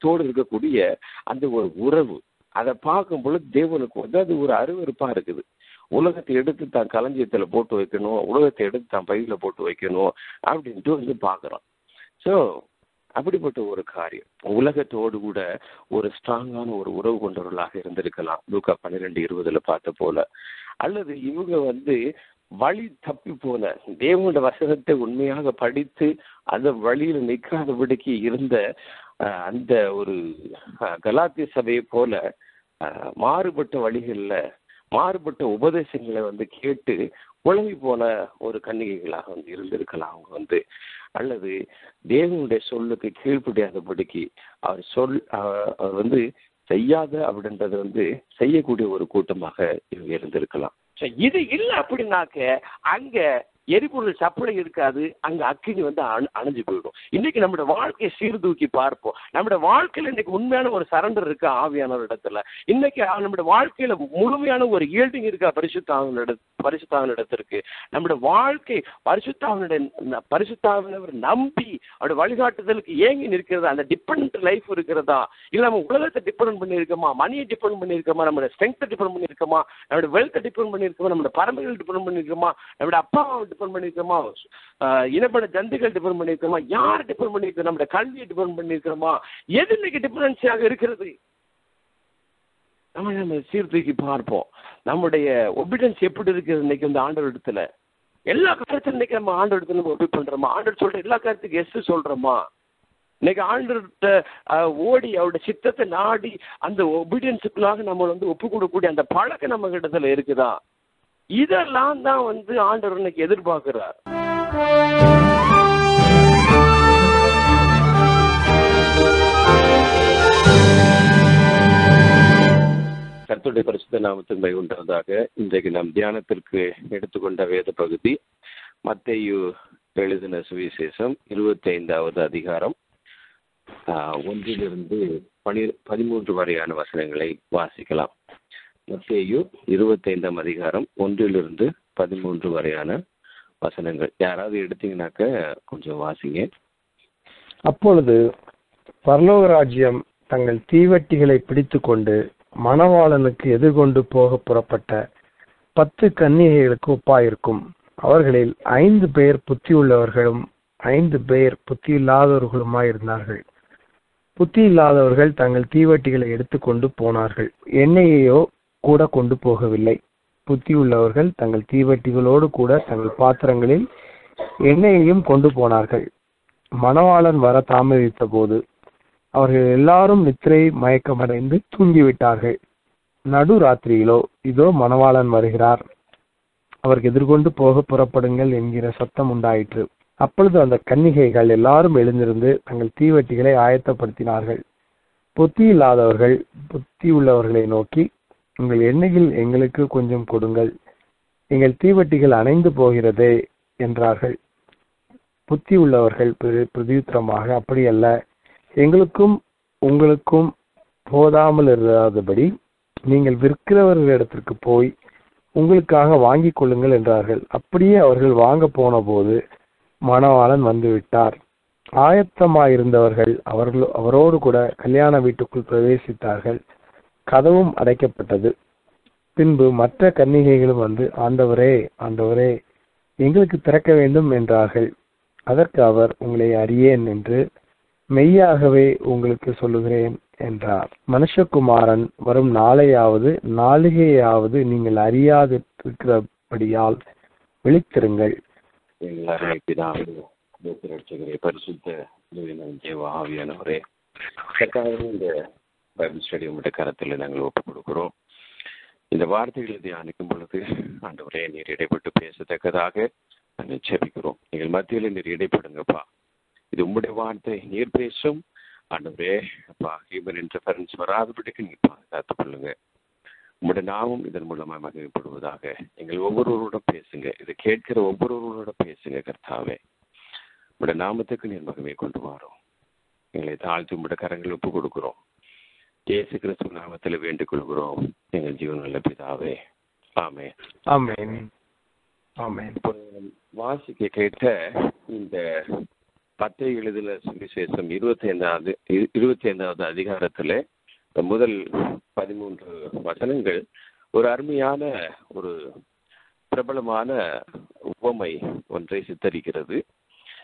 உலகத்தோடு இருக்கக்கூடிய அந்த ஒரு உறவு அதை பார்க்கும் பொழுது தேவனுக்கு வந்து அது ஒரு அருவருப்பாக இருக்குது. உலகத்தை எடுத்து தான் களஞ்சியத்துல போட்டு வைக்கணும் உலகத்தை எடுத்து தான் பையில் போட்டு வைக்கணும் அப்படின்ட்டு வந்து பார்க்குறோம். ஸோ அப்படிப்பட்ட ஒரு காரியம். உலகத்தோடு கூட ஒரு ஸ்ட்ராங்கான ஒரு உறவு கொண்டவர்களாக இருந்திருக்கலாம். லூக்கா பன்னிரெண்டு இருபதுல பார்த்த போல. அல்லது இவங்க வந்து வழி தப்பி போன தேவனோட வசனத்தை உண்மையாக படித்து அந்த வழியில நிற்காதபடிக்கு இருந்த அந்த ஒரு கலாத்திய சபையை போல மாறுபட்ட வழிகளில் மாறுபட்ட உபதேசங்களை வந்து கேட்டு உலகி போன ஒரு கன்னிகைகளாக வந்து இருந்திருக்கலாம். அவங்க வந்து அல்லது தேவனுடைய சொல்லுக்கு கீழ்ப்படியாதபடிக்கு அவர் சொல் அவர் வந்து செய்யாத அப்படின்றது வந்து செய்யக்கூடிய ஒரு கூட்டமாக இவங்க இருந்திருக்கலாம். இது இல்லை அப்படின்னாக்க அங்க எரிபொருள் சப்ளை இருக்காது அங்க அக்கினி வந்து அணு- அணைஞ்சு போயிடும். இன்னைக்கு நம்மளோட வாழ்க்கையை சீர்தூக்கி பார்ப்போம். நம்மளோட வாழ்க்கையில இன்னைக்கு உண்மையான ஒரு சரண்டர் இருக்கா ஆவியானவர் இடத்துல. இன்னைக்கு நம்மளோட வாழ்க்கையில முழுமையான ஒரு ஈல்டிங் இருக்கா பரிசுத்தாவனிட பரிசுத்தாவின இடத்திற்கு. நம்மளோட வாழ்க்கை பரிசுத்தாவினுடைய பரிசுத்தாவினவர் நம்பி அவருடைய வழிகாட்டுதலுக்கு ஏங்கி நிற்கிறதா அந்த டிபெண்ட் லைஃப் இருக்கிறதா? இல்லை நம்ம உலகத்தை டிபெண்ட் பண்ணியிருக்கோமா? மணியை டிபெண்ட் பண்ணியிருக்கோமா? நம்மளோட ஸ்ட்ரென்த்தை டிபெண்ட் பண்ணியிருக்கோமா? நம்மளோட வெல்த்தை டிபெண்ட் பண்ணியிருக்கோமா? நம்மளோட பரம்பரைகள் டிபெண்ட் பண்ணியிருக்கோமா? நம்மளோட அப்பா டிபெண்ட் பண்ணியிருக்கோமா இனப்பட ஜந்துக்கள் டிபெண்ட் பண்ணியிருக்கோமா யார் டிபெண்ட் பண்ணியிருக்கோம் நம்மளோட கல்வியை டிபெண்ட் பண்ணியிருக்கிறோமா எது இன்னைக்கு டிபெண்டன்சியாக இருக்கிறது? நம்ம நம்ம சீர்தூக்கி பார்ப்போம். நம்முடைய ஒபிடன்ஸ் எப்படி இருக்குது இன்னைக்கு இந்த ஆண்டவர் இடத்துல எல்லா காரியத்திலும் இன்னைக்கு நம்ம ஆண்டு இடத்துல நம்ம ஒபி பண்றோமா? ஆண்டவர் சொல்ற எல்லா காரியத்துக்கும் எஸ் சொல்றோமா? இன்னைக்கு ஆண்டவர்கிட்ட ஓடி அவருடைய சித்தத்தை நாடி அந்த ஒபீடியன்ஸுக்குள்ளாக நம்ம வந்து ஒப்பு கொடுக்கக்கூடிய அந்த பழக்கம் நம்ம கிட்டத்தில் இருக்குதா? இதெல்லாம் தான் வந்து ஆண்டவர் இன்னைக்கு எதிர்பார்க்கிறார். கர்த்தருடைய பரிசுத்த நாமத்தின் மை உண்டாவதாக இன்றைக்கு நாம் தியானத்திற்கு எடுத்துக்கொண்ட வேத பகுதி மத்தையு எழுதின சுவிசேஷம் இருபத்தி ஐந்தாவது அதிகாரம் ஒன்றிலிருந்து பனி பதிமூன்று வரையான வசனங்களை வாசிக்கலாம். மத்தேயு இருபத்தைந்தாம் அதிகாரம் ஒன்றிலிருந்து பதிமூன்று வரையான வசனங்கள். யாராவது எடுத்தீங்கன்னாக்க கொஞ்சம் வாசிங்க. அப்பொழுது பரலோக ராஜ்யம் தங்கள் தீவட்டிகளை பிடித்துக்கொண்டு மணவாளனுக்கு எதிர்கொண்டு போக புறப்பட்ட பத்து கன்னிகைகளுக்கு ஒப்பாயிருக்கும். அவர்களில் ஐந்து பேர் புத்தியுள்ளவர்களும் ஐந்து பேர் புத்தியில்லாதவர்களுமாயிருந்தார்கள். புத்தி இல்லாதவர்கள் தங்கள் தீவட்டிகளை எடுத்துக்கொண்டு போனார்கள். எண்ணெயையோ கூட கொண்டு போகவில்லை. புத்தியுள்ளவர்கள் தங்கள் தீவட்டிகளோடு கூட தங்கள் பாத்திரங்களில் எண்ணெயையும் கொண்டு போனார்கள். மணவாளன் வர தாமதித்த போது அவர்கள் எல்லாரும் நித்திரை மயக்கமடைந்து தூங்கிவிட்டார்கள். நடு ராத்திரியிலோ இதோ மணவாளன் வருகிறார். அவருக்கு எதிர்கொண்டு போக புறப்படுங்கள் என்கிற சத்தம் உண்டாயிற்று. அப்பொழுது அந்த கன்னிகைகள் எல்லாரும் எழுந்திருந்து தங்கள் தீவட்டிகளை ஆயத்தப்படுத்தினார்கள். புத்தி இல்லாதவர்கள் புத்தி உள்ளவர்களை நோக்கி உங்கள் எண்ணெயில் எங்களுக்கு கொஞ்சம் கொடுங்கள். எங்கள் தீவட்டிகள் அணைந்து போகிறதே என்றார்கள். புத்தி உள்ளவர்கள் பிரதியுத்தரமாக அப்படியல்ல எங்களுக்கும் உங்களுக்கும் போதாமல் இராதபடி நீங்கள் விற்கிறவர்களிடத்திற்கு போய் உங்களுக்காக வாங்கிக் கொள்ளுங்கள் என்றார்கள். அப்படியே அவர்கள் வாங்க போன போது மணவாளன் வந்துவிட்டார். ஆயத்தமாயிருந்தவர்கள் அவர்கள் அவரோடு கூட கல்யாண வீட்டுக்குள் பிரவேசித்தார்கள். கதவும் அடைக்கப்பட்டது. பின்பு மற்ற கன்னிகைகளும் வந்து ஆண்டவரே ஆண்டவரே எங்களுக்கு திறக்க வேண்டும் என்றார்கள். அதற்கு அவர் உங்களை அறியேன் என்று மெய்யாகவே உங்களுக்கு சொல்லுகிறேன் என்றார். மனுஷகுமாரன் வரும் நாளையாவது நாளிகையாவது நீங்கள் அறியாதிருக்கிறபடியால் விழித்திருங்கள். எல்லாரும் பரிசுத்த இந்த பைபிள் ஸ்டடி உங்களுடைய கரத்தில் நாங்கள் ஒப்புக் கொடுக்கிறோம். இந்த வார்த்தைகளை தியானிக்கும் பொழுது ஆண்டவரே நீர் இடைப்பட்டு பேசத்தக்கதாக நாங்கள் செபிக்கிறோம் எங்கள் மத்தியில் நீர் இடைப்படுங்கப்பா. இது உம்முடைய வார்த்தை. நீர் பேசும். ஆண்டவரே அப்பா ஹியூமன் இன்டர்ஃபரன்ஸ் வராதபடிக்கு நீங்க பாதுகாத்துக் கொள்ளுங்க. உங்களுடைய நாமம் இதன் மூலமாக மகிமைப்படுவதாக. எங்கள் ஒவ்வொருவரோட பேசுங்க. இதை கேட்கிற ஒவ்வொருவரோட பேசுங்க கர்த்தாவே. உங்களுடைய நாமத்துக்கு நீர் மகிமை கொண்டு வரோம். எங்களை தாழ்த்தி உங்களோட கரங்கள் ஒப்பு கொடுக்குறோம். இயேசு கிறிஸ்துவ நாமத்தில் வேண்டிக் கொள்கிறோம் எங்கள் ஜீவன் நல்ல பிதாவே. ஆமே ஆமென். ஆமென். வாசிக்க கேட்ட இந்த பத்தை எழுதின சுவிசேஷம் இருபத்தி ஐந்தாவது இருபத்தி ஐந்தாவது அதிகாரத்தில் முதல் பதிமூன்று வசனங்கள் ஒரு அருமையான ஒரு பிரபலமான உவமை ஒன்றை சித்தரிக்கிறது.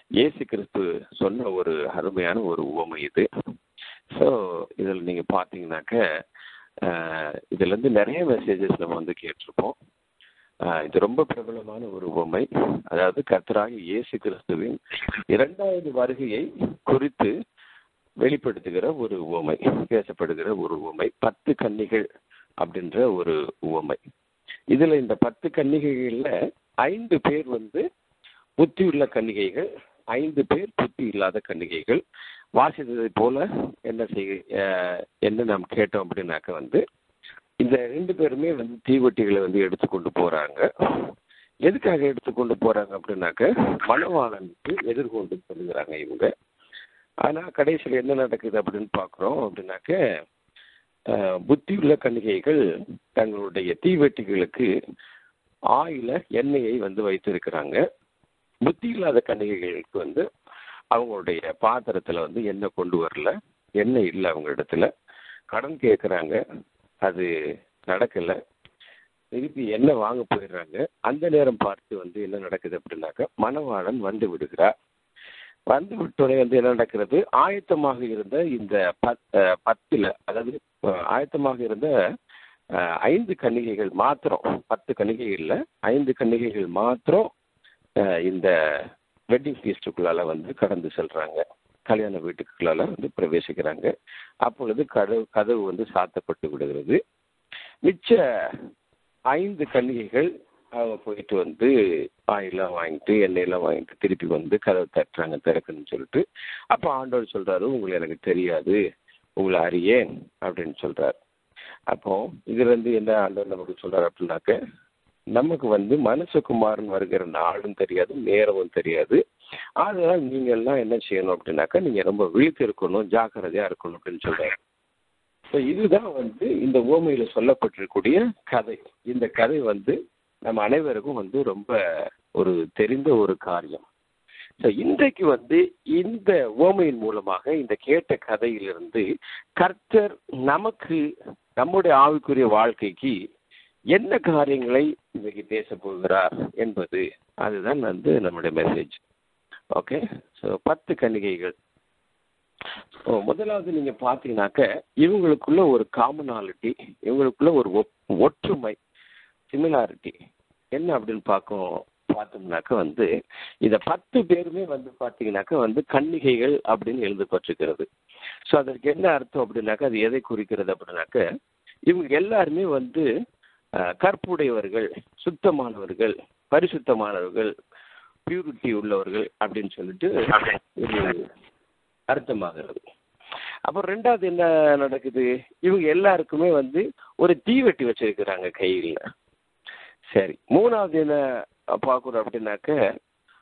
இயேசு கிறிஸ்து சொன்ன ஒரு அருமையான ஒரு உவமை இது. ஸோ இதில் நீங்கள் பார்த்தீங்கன்னாக்க இதுலேருந்து நிறைய மெசேஜஸ் நம்ம வந்து கேட்டிருப்போம். இது ரொம்ப பிரபலமான ஒரு உவமை. அதாவது கர்த்தராகி இயேசு கிறிஸ்துவின் இரண்டாவது வருகையை குறித்து வெளிப்படுத்துகிற ஒரு உவமை பேசப்படுகிற ஒரு உவமை பத்து கன்னிகள் அப்படின்ற ஒரு உவமை. இதுல இந்த பத்து கன்னிகைகள்ல ஐந்து பேர் வந்து புத்தி உள்ள கன்னிகைகள் ஐந்து பேர் புத்தி இல்லாத கன்னிகைகள். வாசித்ததை போல என்ன செய்ய என்ன நாம் கேட்டோம் அப்படின்னாக்க வந்து இந்த ரெண்டு பேருமே வந்து தீவட்டிகளை வந்து எடுத்துக்கொண்டு போறாங்க. எதுக்காக எடுத்துக்கொண்டு போறாங்க அப்படின்னாக்க மணவாளனுக்கு எதிர்கொண்டு சொல்லுகிறாங்க இவங்க. ஆனா கடைசியில் என்ன நடக்குது அப்படின்னு பாக்குறோம் அப்படின்னாக்க புத்தியுள்ள கன்னிகைகள் தங்களுடைய தீவெட்டிகளுக்கு ஆயில எண்ணெயை வந்து வைத்திருக்கிறாங்க. புத்தி இல்லாத கன்னிகைகளுக்கு வந்து அவங்களுடைய பாத்திரத்துல வந்து எண்ணெய் கொண்டு வரல. எண்ணெய் இல்லை அவங்க இடத்துல. கடன் கேட்குறாங்க அது நடக்கல. திருப்பி எண்ணெய் வாங்க போயிடுறாங்க. அந்த நேரம் பார்த்து வந்து என்ன நடக்குது அப்படின்னாக்கா மணவாளன் வந்து விடுகிறார். வந்து விட்டோடனே வந்து என்ன நடக்கிறது? ஆயத்தமாக இருந்த இந்த பத் பத்தில் அதாவது ஆயத்தமாக இருந்த ஐந்து கன்னிகைகள் மாத்திரம் பத்து கன்னிகைகள்ல ஐந்து கன்னிகைகள் மாத்திரம் இந்த வெட்டிங் ஃபீஸ்டுக்குள்ளால வந்து கடந்து செல்றாங்க. கல்யாண வீட்டுக்குள்ளால வந்து பிரவேசிக்கிறாங்க. அப்பொழுது கதவு கதவு வந்து சாத்தப்பட்டு விடுகிறது. மிச்ச ஐந்து கன்னிகைகள் அவங்க போயிட்டு வந்து ஆயிலாம் வாங்கிட்டு எண்ணெயெல்லாம் வாங்கிட்டு திருப்பி வந்து கதவை தட்டுறாங்க திறக்குன்னு சொல்லிட்டு. அப்போ ஆண்டவர் சொல்றாரு உங்களை எனக்கு தெரியாது. உங்களை அறியேன். அப்படின்னு சொல்றாரு. அப்போ இதுல இருந்து என்ன ஆண்டவர் நமக்கு சொல்றாரு அப்படின்னாக்க நமக்கு வந்து மனசுக்குமாரன் வருகிற நாளும் தெரியாது நேரமும் தெரியாது. அதனால நீங்க எல்லாம் என்ன செய்யணும் அப்படின்னாக்கா நீங்க ரொம்ப விழித்து இருக்கணும் ஜாக்கிரதையா இருக்கணும் அப்படின்னு சொல்றாரு ஸோ இதுதான் வந்து இந்த ஓமையில சொல்லப்பட்டிருக்கக்கூடிய கதை. இந்த கதை வந்து நம்ம அனைவருக்கும் வந்து ரொம்ப ஒரு தெரிந்த ஒரு காரியம். ஸோ இன்றைக்கு வந்து இந்த ஓமையின் மூலமாக இந்த கேட்ட கதையிலிருந்து கர்த்தர் நமக்கு நம்முடைய ஆவிக்குரிய வாழ்க்கைக்கு என்ன காரியங்களை இன்றைக்கு பேச போகிறார் என்பது அதுதான் வந்து நம்முடைய மெசேஜ் ஓகே ஸோ பத்து கன்னிகைகள் முதலாவது நீங்க பாத்தீங்கன்னாக்க இவங்களுக்குள்ள ஒரு காமனாலிட்டி இவங்களுக்குள்ள ஒரு ஒற்றுமை சிமிலாரிட்டி என்ன அப்படின்னு பார்க்கும் பார்த்தோம்னாக்க வந்து இந்த பத்து பேருமே வந்து பார்த்தீங்கன்னாக்க வந்து கன்னிகைகள் அப்படின்னு எழுதப்பட்டிருக்கிறது. ஸோ அதற்கு என்ன அர்த்தம் அப்படின்னாக்க அது எதை குறிக்கிறது அப்படின்னாக்க இவங்க எல்லாருமே வந்து கற்புடையவர்கள் சுத்தமானவர்கள் பரிசுத்தமானவர்கள் பியூரிட்டி உள்ளவர்கள் அப்படின்னு சொல்லிட்டு அர்த்தமாகிறது. அப்புறம் ரெண்டாவது என்ன நடக்குது? இவங்க எல்லாருக்குமே வந்து ஒரு தீவெட்டி வச்சிருக்கிறாங்க கையில். சரி மூணாவது என்ன பார்க்குறோம் அப்படின்னாக்க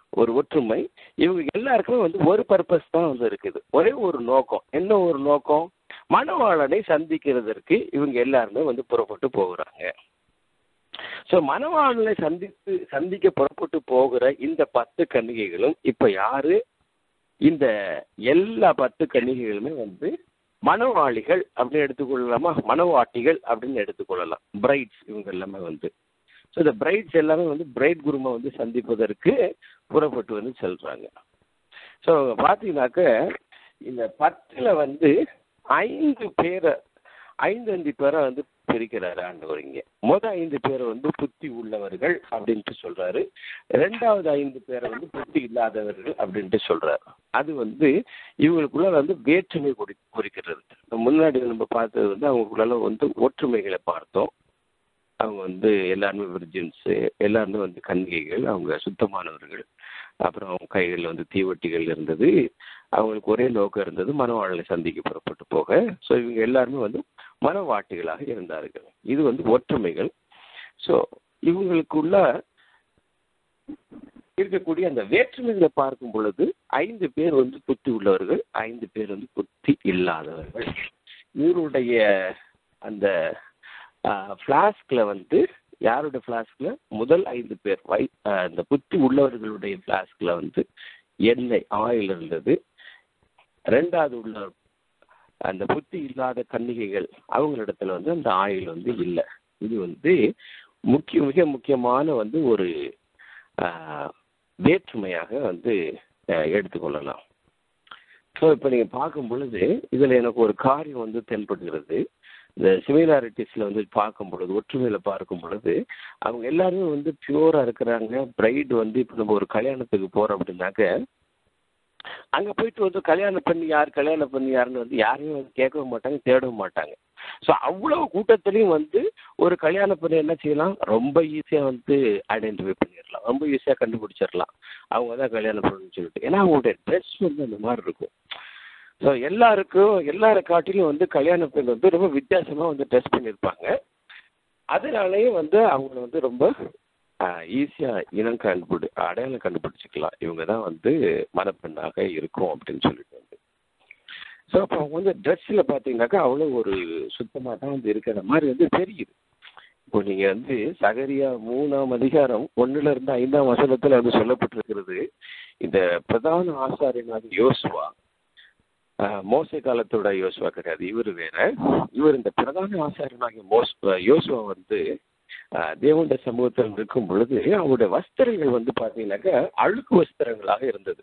ஒரு ஒற்றுமை. இவங்க எல்லாருக்குமே வந்து ஒரு பர்பஸ் தான் வந்து இருக்குது. ஒரே ஒரு நோக்கம். என்ன ஒரு நோக்கம்? மணவாளனை சந்திக்கிறதற்கு இவங்க எல்லாருமே வந்து புறப்பட்டு போகிறாங்க. ஸோ மணவாளனை சந்தித்து சந்திக்க புறப்பட்டு போகிற இந்த பத்து கன்னிகைகளும் இப்போ யாரு? இந்த எல்லா பத்து கன்னிகைகளுமே வந்து மணவாளிகள் அப்படின்னு எடுத்துக்கொள்ளலாமா? மணவாட்டிகள் அப்படின்னு எடுத்துக்கொள்ளலாம். பிரைட்ஸ் இவங்க எல்லாமே வந்து. ஸோ இந்த பிரைட்ஸ் எல்லாமே வந்து பிரைட் குருமை வந்து சந்திப்பதற்கு புறப்பட்டு வந்து செல்றாங்க. ஸோ பார்த்தீங்கன்னாக்க இந்த பத்தில் வந்து ஐந்து பேரை ஐந்து அஞ்சு பேரை வந்து பிரிக்கிறாரு ஆண்டவர் இங்க. முத ஐந்து பேரை வந்து புத்தி உள்ளவர்கள் அப்படின்ட்டு சொல்றாரு. ரெண்டாவது ஐந்து பேரை வந்து புத்தி இல்லாதவர்கள் அப்படின்ட்டு சொல்றாரு. அது வந்து இவங்களுக்குள்ள வந்து வேற்றுமை குறி குறிக்கிறது. முன்னாடி நம்ம பார்த்தது வந்து அவங்களுக்குள்ள வந்து ஒற்றுமைகளை பார்த்தோம். அவங்க வந்து எல்லாருமே விர்ஜின்ஸ் எல்லாருமே வந்து கன்னிகைகள் அவங்க சுத்தமானவர்கள். அப்புறம் அவங்க கைகளில் வந்து தீவட்டிகள் இருந்தது. அவங்களுக்கு ஒரே நோக்கம் இருந்தது மனவாளனை சந்திக்க புறப்பட்டு போக. ஸோ இவங்க எல்லாருமே வந்து மனவாட்டிகளாக இருந்தார்கள். இது வந்து ஒற்றுமைகள். ஸோ இவங்களுக்குள்ள இருக்கக்கூடிய அந்த வேற்றுமைகளை பார்க்கும் பொழுது ஐந்து பேர் வந்து புத்தி உள்ளவர்கள் ஐந்து பேர் வந்து புத்தி இல்லாதவர்கள். இவருடைய அந்த ஃப்ளாஸ்கில் வந்து யாருடைய ஃப்ளாஸ்கில் முதல் ஐந்து பேர் வை அந்த புத்தி உள்ளவர்களுடைய ஃப்ளாஸ்கில் வந்து எண்ணெய் ஆயில் இருந்தது. ரெண்டாவது உள்ள அந்த புத்தி இல்லாத கன்னிகைகள் அவங்களிடத்துல வந்து அந்த ஆயில் வந்து இல்லை. இது வந்து முக்கிய மிக முக்கியமான வந்து ஒரு வேற்றுமையாக வந்து எடுத்துக்கொள்ளலாம். ஸோ இப்போ நீங்கள் பார்க்கும் பொழுது இதில் எனக்கு ஒரு காரியம் வந்து தென்படுகிறது. இந்த சிமிலாரிட்டிஸில் வந்து பார்க்கும் பொழுது ஒற்றுமையில் பார்க்கும் பொழுது அவங்க எல்லாருமே வந்து பியூராக இருக்கிறாங்க. பிரைட் வந்து இப்போ நம்ம ஒரு கல்யாணத்துக்கு போகிறோம் அப்படின்னாக்க அங்கே போயிட்டு வந்து கல்யாணம் பண்ணி யார் கல்யாணம் பண்ணி யாருன்னு வந்து யாரையும் வந்து கேட்கவும் மாட்டாங்க தேடவும் மாட்டாங்க. ஸோ அவ்வளோ கூட்டத்திலையும் வந்து ஒரு கல்யாணம் பண்ணி என்ன செய்யலாம்? ரொம்ப ஈஸியாக வந்து ஐடென்டிஃபை பண்ணிடலாம். ரொம்ப ஈஸியாக கண்டுபிடிச்சிடலாம். அவங்க தான் கல்யாணம் பண்ணணும்னு சொல்லிட்டு. ஏன்னா அவங்களுடைய ட்ரெஸ் வந்து அந்த மாதிரி இருக்கும். ஸோ எல்லாருக்கும் எல்லாரை காட்டிலும் வந்து கல்யாண பெண் வந்து ரொம்ப வித்தியாசமாக வந்து ட்ரெஸ் பண்ணியிருப்பாங்க. அதனாலேயே வந்து அவங்கள வந்து ரொம்ப ஈஸியாக இனம் கண்டுபிடி அடையாளம் கண்டுபிடிச்சிக்கலாம். இவங்க தான் வந்து மணப்பெண்ணாக இருக்கும் அப்படின்னு சொல்லிட்டு வந்து. ஸோ அப்போ அவங்க வந்து ட்ரெஸ்ஸில் பார்த்தீங்கன்னாக்கா அவ்வளோ ஒரு சுத்தமாக தான் வந்து இருக்கிற மாதிரி வந்து தெரியுது. இப்போ நீங்கள் வந்து சகரியா மூணாம் அதிகாரம் ஒன்றுல இருந்து ஐந்தாம் வசனத்தில் வந்து சொல்லப்பட்டிருக்கிறது. இந்த பிரதான ஆசாரியனாக யோசுவா மோசை காலத்தோட யோசுவா கிடையாது. இவர் வேற. இவர் இந்த பிரதான ஆசாரியனாகிய மோஸ் யோசுவா வந்து தேவனுடைய சமூகத்தில் இருக்கும் பொழுது அவருடைய வஸ்திரங்கள் வந்து பார்த்தீங்கன்னாக்கா அழுக்கு வஸ்திரங்களாக இருந்தது.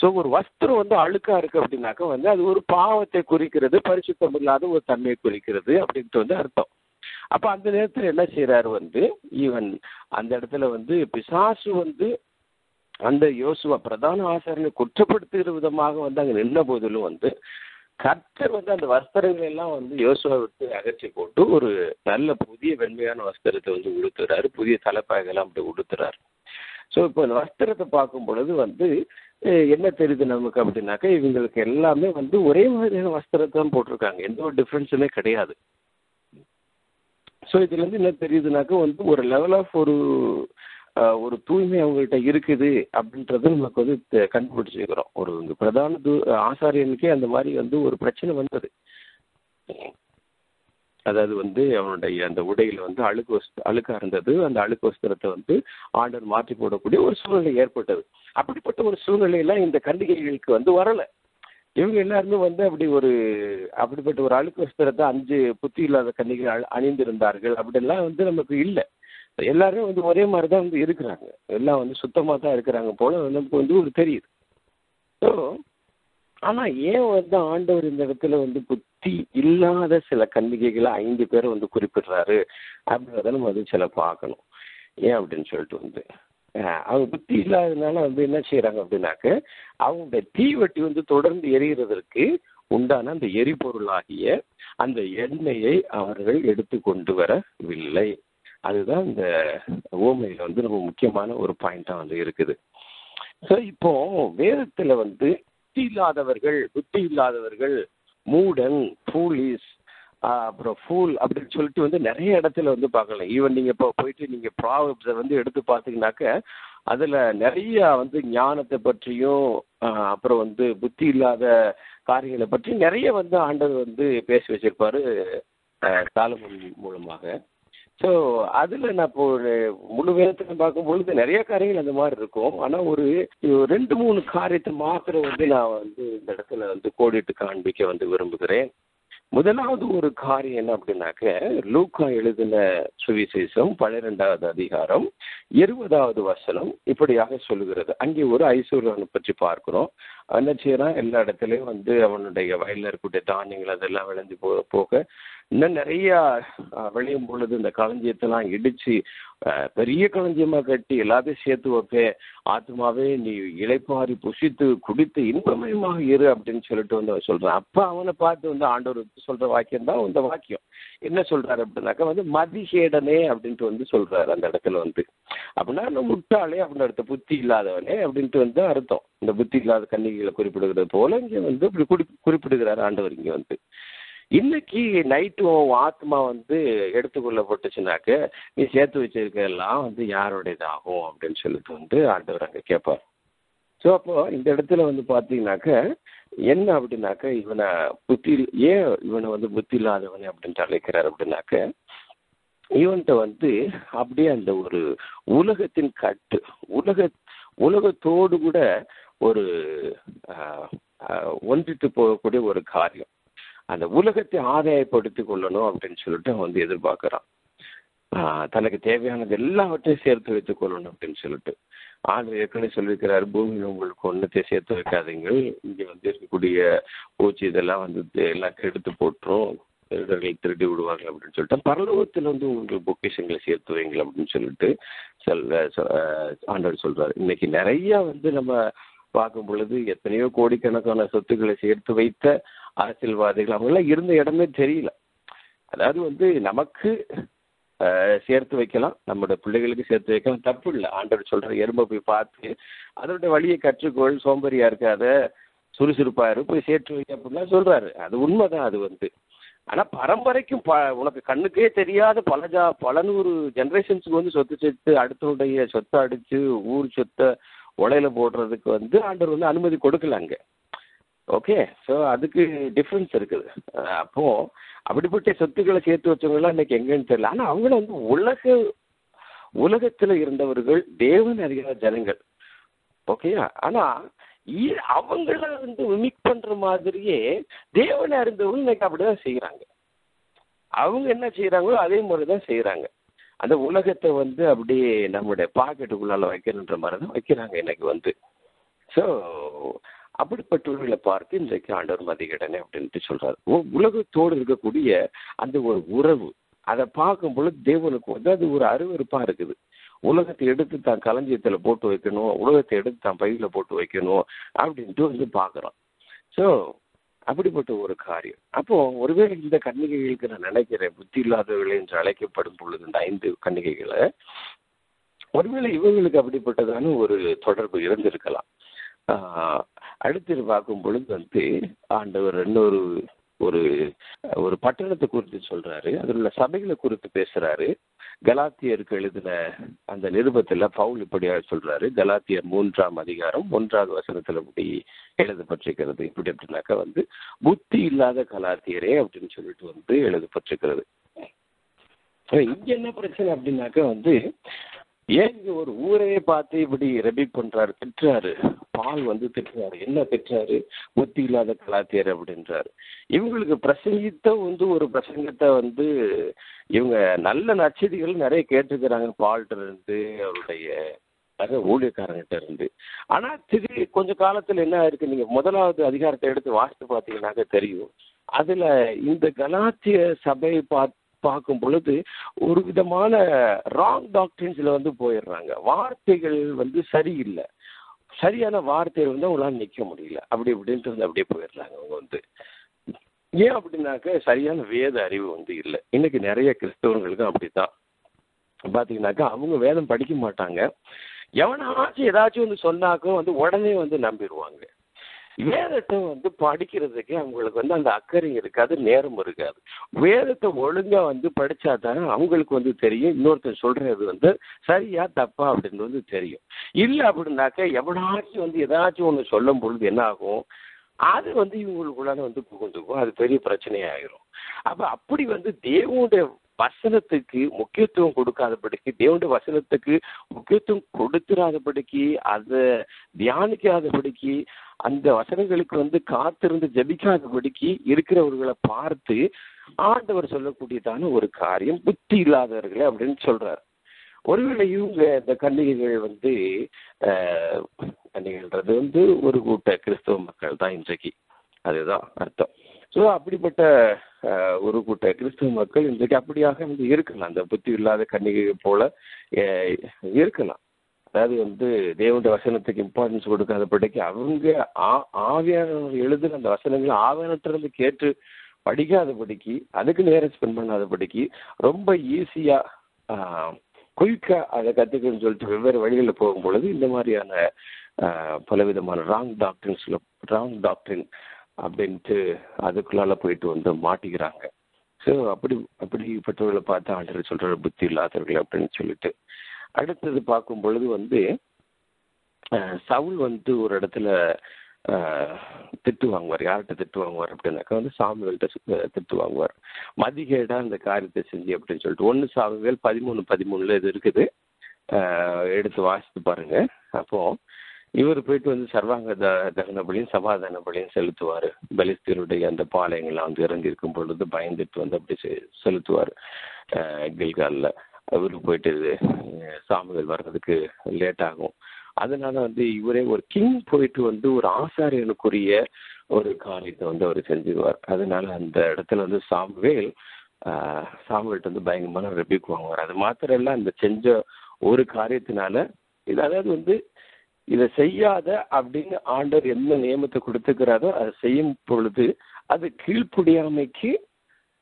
ஸோ ஒரு வஸ்திரம் வந்து அழுக்கா இருக்கு அப்படின்னாக்கா வந்து அது ஒரு பாவத்தை குறிக்கிறது பரிசுத்தம் இல்லாத ஒரு தன்மையை குறிக்கிறது அப்படின்ட்டு வந்து அர்த்தம். அப்ப அந்த நேரத்தில் என்ன செய்யறாரு வந்து ஈவன் அந்த இடத்துல வந்து பிசாசு வந்து அந்த யோசுவா பிரதான ஆசாரியனை குற்றப்படுத்துகிற விதமாக வந்து அங்க நின்ற போதிலும் வந்து கர்த்தர் வந்து அந்த வஸ்திரங்களை எல்லாம் வந்து யோசுவா விட்டு அகற்றி போட்டு ஒரு நல்ல புதிய வெண்மையான வஸ்திரத்தை வந்து உடுத்துறாரு. புதிய தலைப்பாய்கள்லாம் அப்படி உடுத்துறாரு. ஸோ இப்போ இந்த வஸ்திரத்தை பார்க்கும் பொழுது வந்து என்ன தெரியுது நமக்கு அப்படின்னாக்கா இவங்களுக்கு எல்லாமே வந்து ஒரே மாதிரியான வஸ்திரத்தை தான் போட்டிருக்காங்க. எந்த ஒரு டிஃப்ரென்ஸுமே கிடையாது. ஸோ இதுல இருந்து என்ன தெரியுதுனாக்கா வந்து ஒரு லெவல் ஆஃப் ஒரு ஒரு தூய்மை அவங்கள்ட்ட இருக்குது அப்படின்றது நமக்கு வந்து கண்டுபிடிச்சிருக்கிறோம். ஒரு பிரதான தூ ஆசாரியனுக்கே அந்த மாதிரி வந்து ஒரு பிரச்சனை வந்தது. அதாவது வந்து அவனுடைய அந்த உடையில வந்து அழுக்கு வஸ்து அழுக்கா இருந்தது. அந்த அழுக்கு வஸ்திரத்தை வந்து ஆண்டவர் மாற்றி போடக்கூடிய ஒரு சூழ்நிலை ஏற்பட்டது. அப்படிப்பட்ட ஒரு சூழ்நிலையெல்லாம் இந்த கண்டிகைகளுக்கு வந்து வரல. இவங்க எல்லாருமே வந்து அப்படி ஒரு அப்படிப்பட்ட ஒரு அழுக்கு வஸ்திரத்தை அஞ்சு புத்தி இல்லாத கன்னிகள் அணிந்திருந்தார்கள். அப்படிலாம் வந்து நமக்கு இல்லை. எல்லாரும் வந்து ஒரே மாதிரி தான் வந்து இருக்கிறாங்க. எல்லாம் வந்து சுத்தமாக தான் இருக்கிறாங்க போல நமக்கு வந்து ஒரு தெரியுது. ஸோ ஆனால் ஏன் வந்து ஆண்டவர் இந்த இடத்துல வந்து புத்தி இல்லாத சில கன்னிகைகளை ஐந்து பேரை வந்து குறிப்பிடுறாரு அப்படின்றத நம்ம வந்து சில பார்க்கணும். ஏன் அப்படின்னு சொல்லிட்டு வந்து அவங்க புத்தி இல்லாததுனால வந்து என்ன செய்யறாங்க அப்படின்னாக்க அவங்களுடைய தீவட்டி வந்து தொடர்ந்து எரிகிறதற்கு உண்டான அந்த எரிபொருளாகிய அந்த எண்ணெயை அவர்கள் எடுத்து கொண்டு வரவில்லை. அதுதான் இந்த ஓமையில வந்து ரொம்ப முக்கியமான ஒரு பாயிண்டா வந்து இருக்குது. ஸோ இப்போ வேதத்துல வந்து புத்தி இல்லாதவர்கள் புத்தி இல்லாதவர்கள் மூடன் ஃபூலிஸ் அப்புறம் ஃபூல் அப்படின்னு சொல்லிட்டு வந்து நிறைய இடத்துல வந்து பார்க்கலாம். ஈவன் நீங்க இப்போ போயிட்டு நீங்க ப்ராப்ஸை வந்து எடுத்து பார்த்தீங்கன்னாக்க அதுல நிறைய வந்து ஞானத்தை பற்றியும் அப்புறம் வந்து புத்தி இல்லாத காரியங்களை பற்றி நிறைய வந்து ஆண்டவர் வந்து பேசி வச்சிருப்பாரு காலமொழி மூலமாக. ஸோ அதில் நான் இப்போ ஒரு முழு வேதத்தில் பார்க்கும் பொழுது நிறைய காரியங்கள் அந்த மாதிரி இருக்கும். ஆனால் ஒரு ரெண்டு மூணு காரியத்தை மாத்திரம் வந்து நான் வந்து இந்த இடத்துல வந்து கோடிட்டு காண்பிக்க வந்து விரும்புகிறேன். முதலாவது ஒரு காரியம் என்ன அப்படின்னாக்க லூக்கா எழுதின சுவிசேஷம் பன்னிரெண்டாவது அதிகாரம் இருபதாவது வசனம் இப்படியாக சொல்லுகிறது. அங்கே ஒரு ஐஸ்வர்யவனை பற்றி பார்க்கிறோம். என்ன செய்கிறான் எல்லா இடத்துலயும் வந்து அவனுடைய வயல்ல இருக்கக்கூடிய தானியங்கள் அதெல்லாம் விளைஞ்சு போக போக இன்னும் நிறைய விளையும் பொழுது இந்த களஞ்சியத்தெல்லாம் இடிச்சு பெரிய களஞ்சியமா கட்டி எல்லாத்தையும் சேர்த்து வைப்பேன் ஆத்மாவே நீ இழைப்பாரி புசித்து குடித்து இன்பமயமாக இரு அப்படின்னு சொல்லிட்டு வந்து அவன் சொல்றான். அப்ப அவனை பார்த்து வந்து ஆண்டவர் சொல்ற வாக்கியம் தான் இந்த வாக்கியம். என்ன சொல்றாரு அப்படின்னாக்கா வந்து மதிகேடனே அப்படின்ட்டு வந்து சொல்றாரு அந்த இடத்துல வந்து. அப்படின்னா நம்ம முட்டாளே அப்படின்னு அடுத்த புத்தி இல்லாதவனே அப்படின்ட்டு வந்து அர்த்தம். இந்த புத்தி இல்லாத கன்னிகைகளை குறிப்பிடுகிறது போல இங்க வந்து இப்படி குறி குறிப்பிடுகிறார் ஆண்டவர் இங்க வந்து. இன்னைக்கு நைட்டு உன் ஆத்மா வந்து எடுத்துக்கொள்ளப்பட்டுச்சுனாக்க நீ சேர்த்து வச்சிருக்க எல்லாம் வந்து யாருடையதாகும் அப்படின்னு சொல்லிட்டு வந்து ஆண்டவர் அங்க கேட்பார். ஸோ அப்போ இந்த இடத்துல வந்து பார்த்தீங்கன்னாக்க என்ன அப்படின்னாக்க இவனை புத்தி ஏன் இவனை வந்து புத்தி இல்லாதவனே அப்படின்ட்டு அழைக்கிறார் அப்படின்னாக்க இவன்கிட்ட வந்து அப்படியே அந்த ஒரு உலகத்தின் கட்டு உலக உலகத்தோடு கூட ஒரு ஒன்றித்து போகக்கூடிய ஒரு காரியம். அந்த உலகத்தை ஆதாயப்படுத்திக் கொள்ளணும் அப்படின்னு சொல்லிட்டு அவன் வந்து எதிர்பார்க்குறான். தனக்கு தேவையானது எல்லாவற்றையும் சேர்த்து வைத்துக் கொள்ளணும் அப்படின்னு சொல்லிட்டு. ஆண்டு ஏற்கனவே சொல்லியிருக்கிறார் பூமியில் உங்களுக்கு ஒன்றத்தை சேர்த்து வைக்காதீங்கள். இங்கே வந்து இருக்கக்கூடிய பூச்சி இதெல்லாம் வந்து எல்லாம் கெடுத்து போட்டுரும். திருடர்கள் திருடி விடுவாங்க அப்படின்னு சொல்லிட்டு. பரலோகத்தில் வந்து உங்களுக்கு பொக்கிஷங்களை சேர்த்து வைங்கள் அப்படின்னு சொல்லிட்டு சொல்ல ஆண்டவர் சொல்றாரு. இன்னைக்கு நிறைய வந்து நம்ம பார்க்கும் பொழுது எத்தனையோ கோடிக்கணக்கான சொத்துக்களை சேர்த்து வைத்த அரசியல்வாதிகள். அவங்க இருந்த இடமே தெரியல. அதாவது வந்து நமக்கு சேர்த்து வைக்கலாம். நம்மளோட பிள்ளைகளுக்கு சேர்த்து வைக்கலாம். தப்பு இல்லை. ஆண்டவர் சொல்ற எறும்பை போய் பார்த்து அதனுடைய வழியை கற்றுக்கொள் சோம்பேறியா இருக்காத சுறுசுறுப்பாக இரு போய் சேர்த்து வைக்க அப்படிலாம் சொல்றாரு. அது உண்மைதான் அது வந்து. ஆனா பரம்பரைக்கும் ப உனக்கு கண்ணுக்கே தெரியாத பல ஜா பல நூறு ஜென்ரேஷன்ஸுக்கு வந்து சொத்து சேர்த்து அடுத்தவனுடைய சொத்தை அடிச்சு ஊர் சொத்தை உலையில போடுறதுக்கு வந்து ஆண்டவர் வந்து அனுமதி கொடுக்கல அங்க. ஓகே ஸோ அதுக்கு டிஃப்ரென்ஸ் இருக்குது. அப்போது அப்போ அப்படிப்பட்ட சொத்துக்களை சேர்த்து வச்சவங்களாம் இன்னைக்கு எங்கன்னு தெரியல. ஆனா அவங்கள வந்து உலக உலகத்துல இருந்தவர்கள் தேவன் அறியாத ஜனங்கள். ஓகேயா ஆனா அவங்கள வந்து மிக் பண்ற மாதிரியே தேவனை அறிந்தவங்க இன்னைக்கு அப்படிதான் செய்யறாங்க அவங்க என்ன செய்யறாங்களோ அதே மாதிரி தான் செய்யறாங்க அந்த உலகத்தை வந்து அப்படியே நம்முடைய பாக்கெட்டுக்குள்ளால வைக்கணுன்ற மாதிரி தான் வைக்கிறாங்க எனக்கு வந்து. ஸோ அப்படிப்பட்டவர்களை பார்த்து இன்றைக்கு ஆண்டவர் மதிகடனை அப்படின்ட்டு சொல்றாரு. உலகத்தோடு இருக்கக்கூடிய அந்த ஒரு உறவு அதை பார்க்கும் பொழுது தேவனுக்கு வந்து அது ஒரு அருவறுப்பா இருக்குது. உலகத்தை எடுத்து தான் களஞ்சியத்துல போட்டு வைக்கணும் உலகத்தை எடுத்து தான் பையில போட்டு வைக்கணும் அப்படின்ட்டு வந்து பாக்குறோம் ஸோ அப்படிப்பட்ட ஒரு காரியம். அப்போ ஒருவேளை இந்த கன்னிகைகளுக்கு நான் நினைக்கிறேன் புத்தி இல்லாதவர்கள் என்று அழைக்கப்படும் பொழுது இந்த ஐந்து கன்னிகைகளை ஒருவேளை இவங்களுக்கு அப்படிப்பட்டதான ஒரு தொடர்பு இருந்திருக்கலாம். அடுத்து பார்க்கும் பொழுது வந்து ஆண்டவர் இன்னொரு ஒரு ஒரு பட்டணத்தை குறித்து சொல்றாரு. அதில் உள்ள சபைகளை குறித்து பேசுறாரு. கலாத்தியருக்கு எழுதின அந்த நிருபத்தில் பவுல் இப்படியாக சொல்றாரு. கலாத்தியர் மூன்றாம் அதிகாரம் ஒன்றாவது வசனத்தில் இப்படி எழுதப்பட்டிருக்கிறது. இப்படி அப்படின்னாக்கா வந்து புத்தி இல்லாத கலாத்தியரே அப்படின்னு சொல்லிட்டு வந்து எழுதப்பட்டிருக்கிறது. இங்க என்ன பிரச்சனை அப்படின்னாக்கா வந்து ஏன் ஒரு ஊரையே பார்த்து இப்படி ரெபி பண்றாரு திட்டுறாரு? பால் வந்து திட்டுறாரு. என்ன திட்டுறாரு? ஒத்தி இல்லாத கலாத்தியர் அப்படின்றாரு. இவங்களுக்கு பிரசங்கித்த வந்து ஒரு பிரசங்கத்தை வந்து இவங்க நல்ல நச்சதிகள் நிறைய கேட்டுக்கிறாங்க பால்ட்ட இருந்து அவருடைய நிறைய ஊழியக்காரங்கிட்ட இருந்து. ஆனா திடீர் கொஞ்ச காலத்துல என்ன இருக்கு நீங்க முதலாவது அதிகாரத்தை எடுத்து வாசித்து பார்த்தீங்கன்னாக்க தெரியும். அதுல இந்த கலாத்திய சபை பார்த்து பார்க்கும் பொழுது ஒரு விதமான ராங் டாக்டரின்ஸில் வந்து போயிடுறாங்க. வார்த்தைகள் வந்து சரியில்லை. சரியான வார்த்தைகள் வந்து அவங்களால நிக்க முடியல. அப்படி இப்படின்ட்டு வந்து அப்படியே போயிடுறாங்க அவங்க வந்து. ஏன் அப்படின்னாக்க சரியான வேத அறிவு வந்து இல்லை. இன்னைக்கு நிறைய கிறிஸ்தவர்களுக்கும் அப்படித்தான். பார்த்தீங்கன்னாக்கா அவங்க வேதம் படிக்க மாட்டாங்க. எவனாச்சும் ஏதாச்சும் வந்து சொன்னாக்கும் வந்து உடனே வந்து நம்பிடுவாங்க. வேதத்தை வந்து படிக்கிறதுக்கு அவங்களுக்கு வந்து அந்த அக்கறை இருக்காது நேரம் இருக்காது. வேதத்தை ஒழுங்கா வந்து படிச்சா தானே அவங்களுக்கு வந்து தெரியும். இன்னொருத்தர் சொல்றது வந்து சரியா தப்பா அப்படின்னு வந்து தெரியும். இல்லை அப்படின்னாக்க எவனாச்சும் வந்து ஏதாச்சும் ஒன்று சொல்லும் பொழுது என்ன ஆகும்? அது வந்து இவங்களுக்குள்ளான வந்து புகுந்துக்கும். அது பெரிய பிரச்சனையாயிரும். அப்ப அப்படி வந்து தேவனுடைய வசனத்துக்கு முக்கியத்துவம் கொடுக்காதபடிக்கு தேவனுடைய வசனத்துக்கு முக்கியத்துவம் கொடுத்துடாதபடிக்கு அதை தியானிக்காதபடிக்கு அந்த வசனங்களுக்கு வந்து காத்திருந்து ஜபிக்காதபடிக்கு இருக்கிறவர்களை பார்த்து ஆண்டவர் சொல்லக்கூடியதான ஒரு காரியம் புத்தி இல்லாதவர்களே அப்படின்னு சொல்றார். ஒருவேளை இவங்க இந்த கன்னிகைகள் வந்து ஆஹ், கன்னிகைன்றது வந்து ஒரு கூட்ட கிறிஸ்தவ மக்கள் தான் இன்றைக்கு. அதுதான் அர்த்தம். ஸோ அப்படிப்பட்ட ஒரு கூட்ட கிறிஸ்தவ மக்கள் இன்றைக்கு அப்படியாக வந்து இருக்கலாம். அந்த புத்தி இல்லாத கன்னிகை போல இருக்கலாம். அதாவது வந்து தேவனுடைய வசனத்துக்கு இம்பார்ட்டன்ஸ் கொடுக்காதபடிக்கு அவங்க ஆ- ஆவியானவர் எழுதுன அந்த வசனங்களை ஆவியானத்திலிருந்து கேட்டு படிக்காதபடிக்கு அதுக்கு நேரம் ஸ்பெண்ட் பண்ணாதபடிக்கு ரொம்ப ஈஸியா குயிக்கா அதை கத்துக்கணும்னு சொல்லிட்டு வெவ்வேறு வழிகளில் போகும் பொழுது இந்த மாதிரியான பலவிதமான ராங் டாக்டரின்ஸ்ல ராங் டாக்டரின் அப்படின்ட்டு அதுக்குள்ளால போயிட்டு வந்து மாட்டிக்கிறாங்க. ஸோ அப்படி அப்படிப்பட்டவர்களை பார்த்து ஆண்டவர் சொல்ற புத்தி இல்லாதவர்கள் அப்படின்னு சொல்லிட்டு. அடுத்தது பார்க்கும் பொழுது வந்து சவுல் வந்து ஒரு இடத்துல திட்டு வாங்குவார். யார்கிட்ட திட்டு வாங்குவார் அப்படின்னாக்கா வந்து சாமுவேல்கிட்ட திட்டு வாங்குவார். மதிகேடா இந்த காரியத்தை செஞ்சு அப்படின்னு சொல்லிட்டு. ஒன்று சாமுவேல் பதிமூணு பதிமூணுல இது இருக்குது. எடுத்து வாசித்து பாருங்க. அப்போ இவர் போயிட்டு வந்து சர்வாங்க த தகன பலியும் சமாதான பலியும் செலுத்துவார். பலிஸ்தீருடைய அந்த பாளையங்கள்லாம் வந்து இறங்கியிருக்கும் பொழுது பயந்துட்டு வந்து அப்படி செ- செலுத்துவார். கில்காலில். இவர் போயிட்டு சாமிகள் வர்றதுக்கு லேட் ஆகும். அதனால வந்து இவரே ஒரு கிங் போயிட்டு வந்து ஒரு ஆசாரியனுக்குரிய ஒரு காரியத்தை வந்து அவர் செஞ்சுருவார். அதனால அந்த இடத்துல வந்து சாமுவேல் சாமுவேல்கிட்ட வந்து பயங்கரமான ரெபிக் வாங்குவார். அது மாத்திரம் இல்ல அந்த செஞ்ச ஒரு காரியத்தினால இது அதாவது வந்து இதை செய்யாத அப்படின்னு ஆண்டவர் என்ன நியமத்தை கொடுத்துக்கிறாரோ அதை செய்யும் பொழுது அது கீழ்ப்புடியாமைக்கு